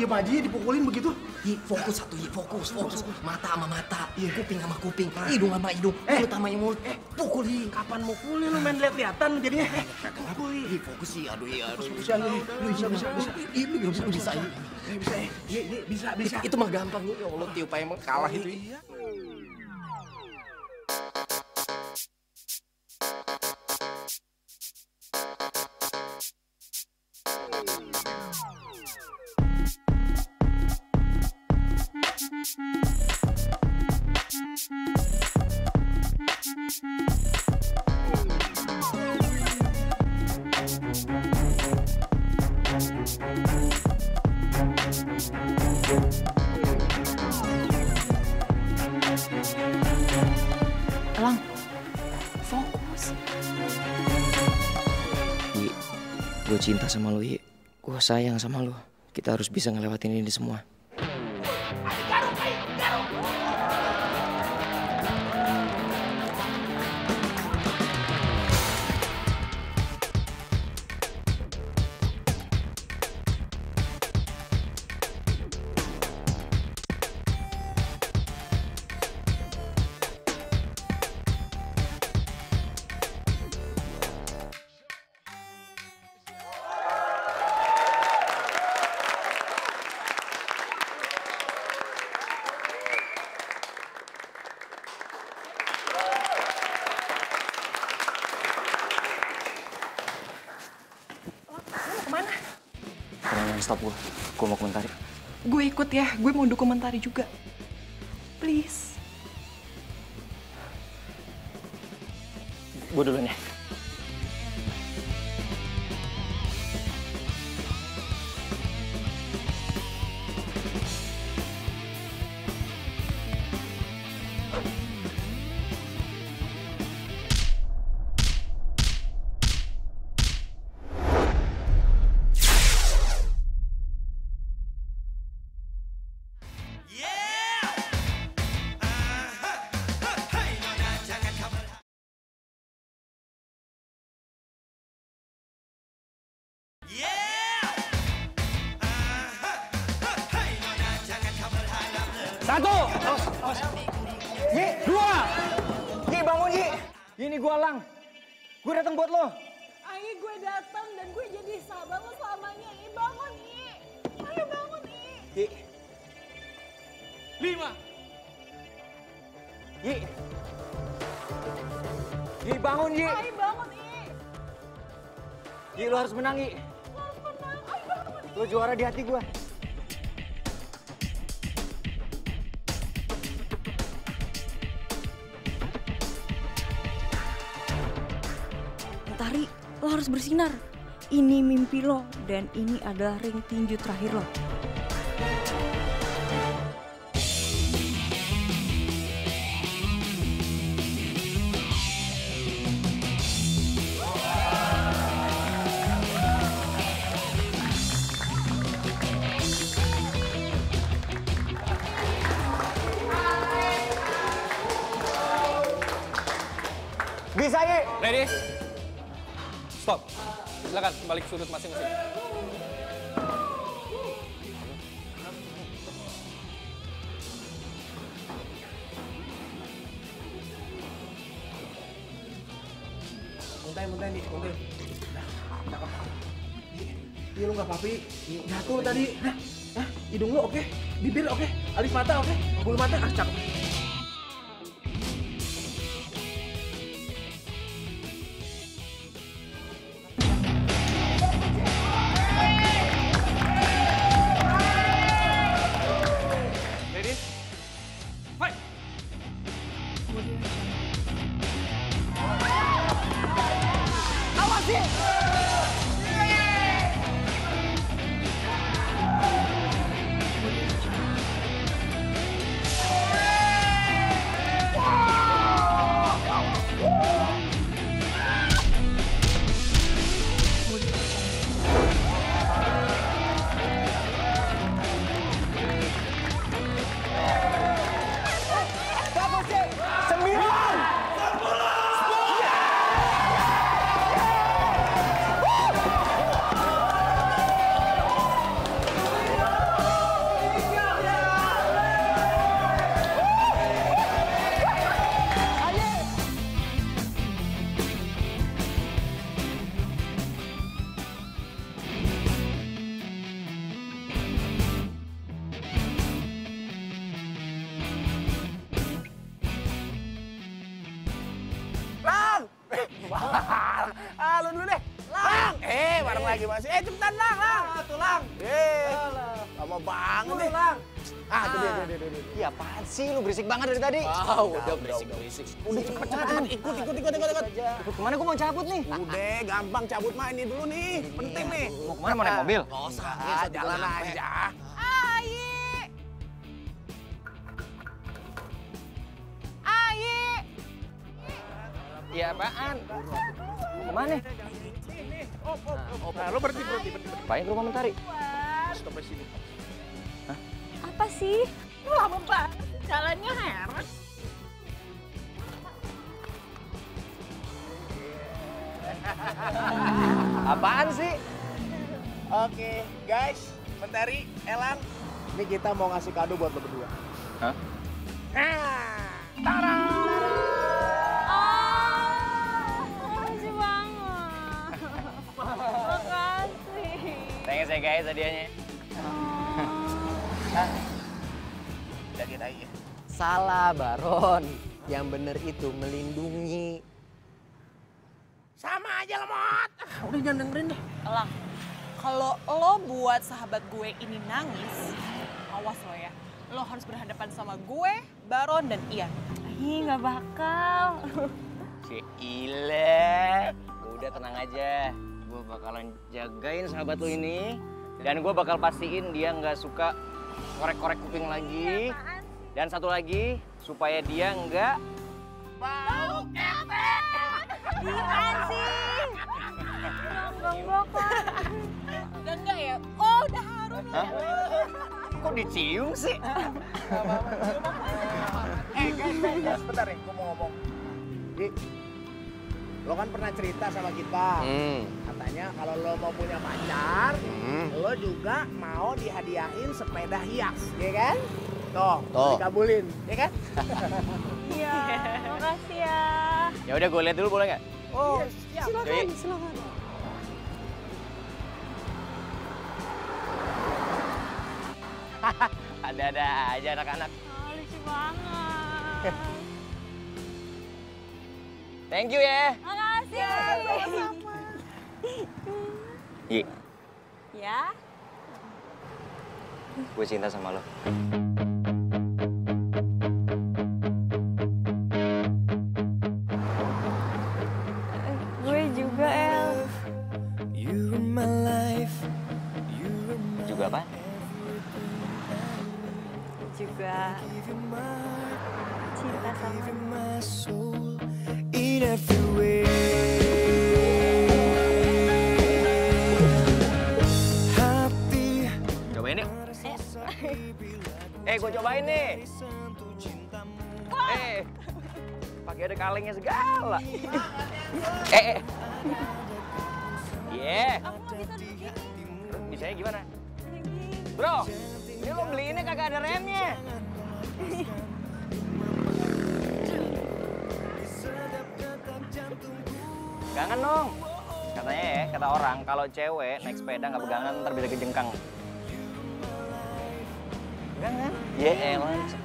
Speaker 2: Diem aja dipukulin begitu?
Speaker 1: Yi, fokus satu Yi, fokus, fokus. Mata sama mata, kuping sama kuping, hidung sama hidung, mulut sama mulut. Eh, pukul Yi.
Speaker 2: Kapan mukulin lu main lihat-lihatan jadinya? Eh, kenapa
Speaker 1: Yi, fokus Yi, aduh Yi, aduh.
Speaker 2: Bisa, Yi. Bisa, bisa, bisa.
Speaker 1: Yi, bisa, bisa Yi.
Speaker 2: Eh, bisa, eh. Yi, bisa, bisa.
Speaker 1: Itu mah gampang Yi, ya Allah, tiup aja emang kalah itu Yi.
Speaker 8: Sayang sama lo. Kita harus bisa ngelewatin ini semua. Stop gue. Gue mau komentari.
Speaker 6: Gue ikut ya, gue mau dokumentari juga. Please.
Speaker 8: Gue duluan ya.
Speaker 1: Yi, lo harus menang Yi. Lo juara di hati gue.
Speaker 7: Mentari, lo harus bersinar. Ini mimpi lo dan ini adalah ring tinju terakhir lo.
Speaker 20: Sudut masing-masing.
Speaker 2: Muntahin, muntahin, Yi. Muntahin. Nah, Yi, lu nggak apa-apa, Yi. Jatuh tadi. Nah, hidung lu oke. Bibir oke. Alis mata oke. Bulu mata, ah, cakep.
Speaker 1: Berisik.
Speaker 2: Udah cepet cepet cepet. Ikut ikut ikut ikut ikut.
Speaker 1: Ikut ke mana gua mau cabut nih?
Speaker 2: Udah, gampang cabut mah ini dulu nih. Penting nih.
Speaker 1: Mau ke mana mau naik mobil?
Speaker 2: Nggak usah, ah, jalan aja.
Speaker 6: Ayi. Ayi.
Speaker 12: Iya apaan? Mau ke mana?
Speaker 2: Op, op, op. Nah, lu berhenti, berhenti, berhenti.
Speaker 12: Ngapain ke rumah mentari?
Speaker 2: Stop di sini.
Speaker 3: Apa sih?
Speaker 2: Oke, guys, Mentari, Elang, ini kita mau ngasih kado buat lo berdua.
Speaker 12: Hah?
Speaker 2: Tara!
Speaker 3: Makasih banget. Makasih.
Speaker 12: Thanks ya guys hadiahnya.
Speaker 2: Jagain aja.
Speaker 1: Salah Baron. Yang bener itu melindungi.
Speaker 2: Sama aja lemot. Ah, udah jangan dengerin deh.
Speaker 6: Elang, kalau lo buat sahabat gue ini nangis, awas lo ya. Lo harus berhadapan sama gue, Baron, dan Ian.
Speaker 3: Ih, nggak bakal.
Speaker 12: Ile. Udah tenang aja. Gue bakalan jagain sahabat lu ini. Dan gue bakal pastiin dia nggak suka korek-korek kuping lagi. Dan satu lagi, supaya dia nggak
Speaker 2: bau ketek.
Speaker 6: Ya.
Speaker 12: Kok dicium sih?
Speaker 2: Eh guys, guys, guys, sebentar nih, gue mau ngomong. Di, lo kan pernah cerita sama kita.
Speaker 1: Hmm.
Speaker 2: Katanya kalau lo mau punya pacar,
Speaker 1: Hmm.
Speaker 2: lo juga mau dihadiahin sepeda hias, ya kan? Tuh,
Speaker 1: Tuh.
Speaker 2: dikabulin, ya kan?
Speaker 3: Iya, makasih ya.
Speaker 12: Ya udah gue lihat dulu boleh nggak?
Speaker 2: Oh,
Speaker 3: Iya,
Speaker 2: silakan, silakan.
Speaker 12: Ada-ada aja anak-anak.
Speaker 3: Oh, lucu banget.
Speaker 12: Thank you ya.
Speaker 3: Makasih. Ya.
Speaker 12: gue cinta sama lo. Cewek naik sepeda nggak pegangan ntar bisa kejengkang. Pegangan? Ya elah.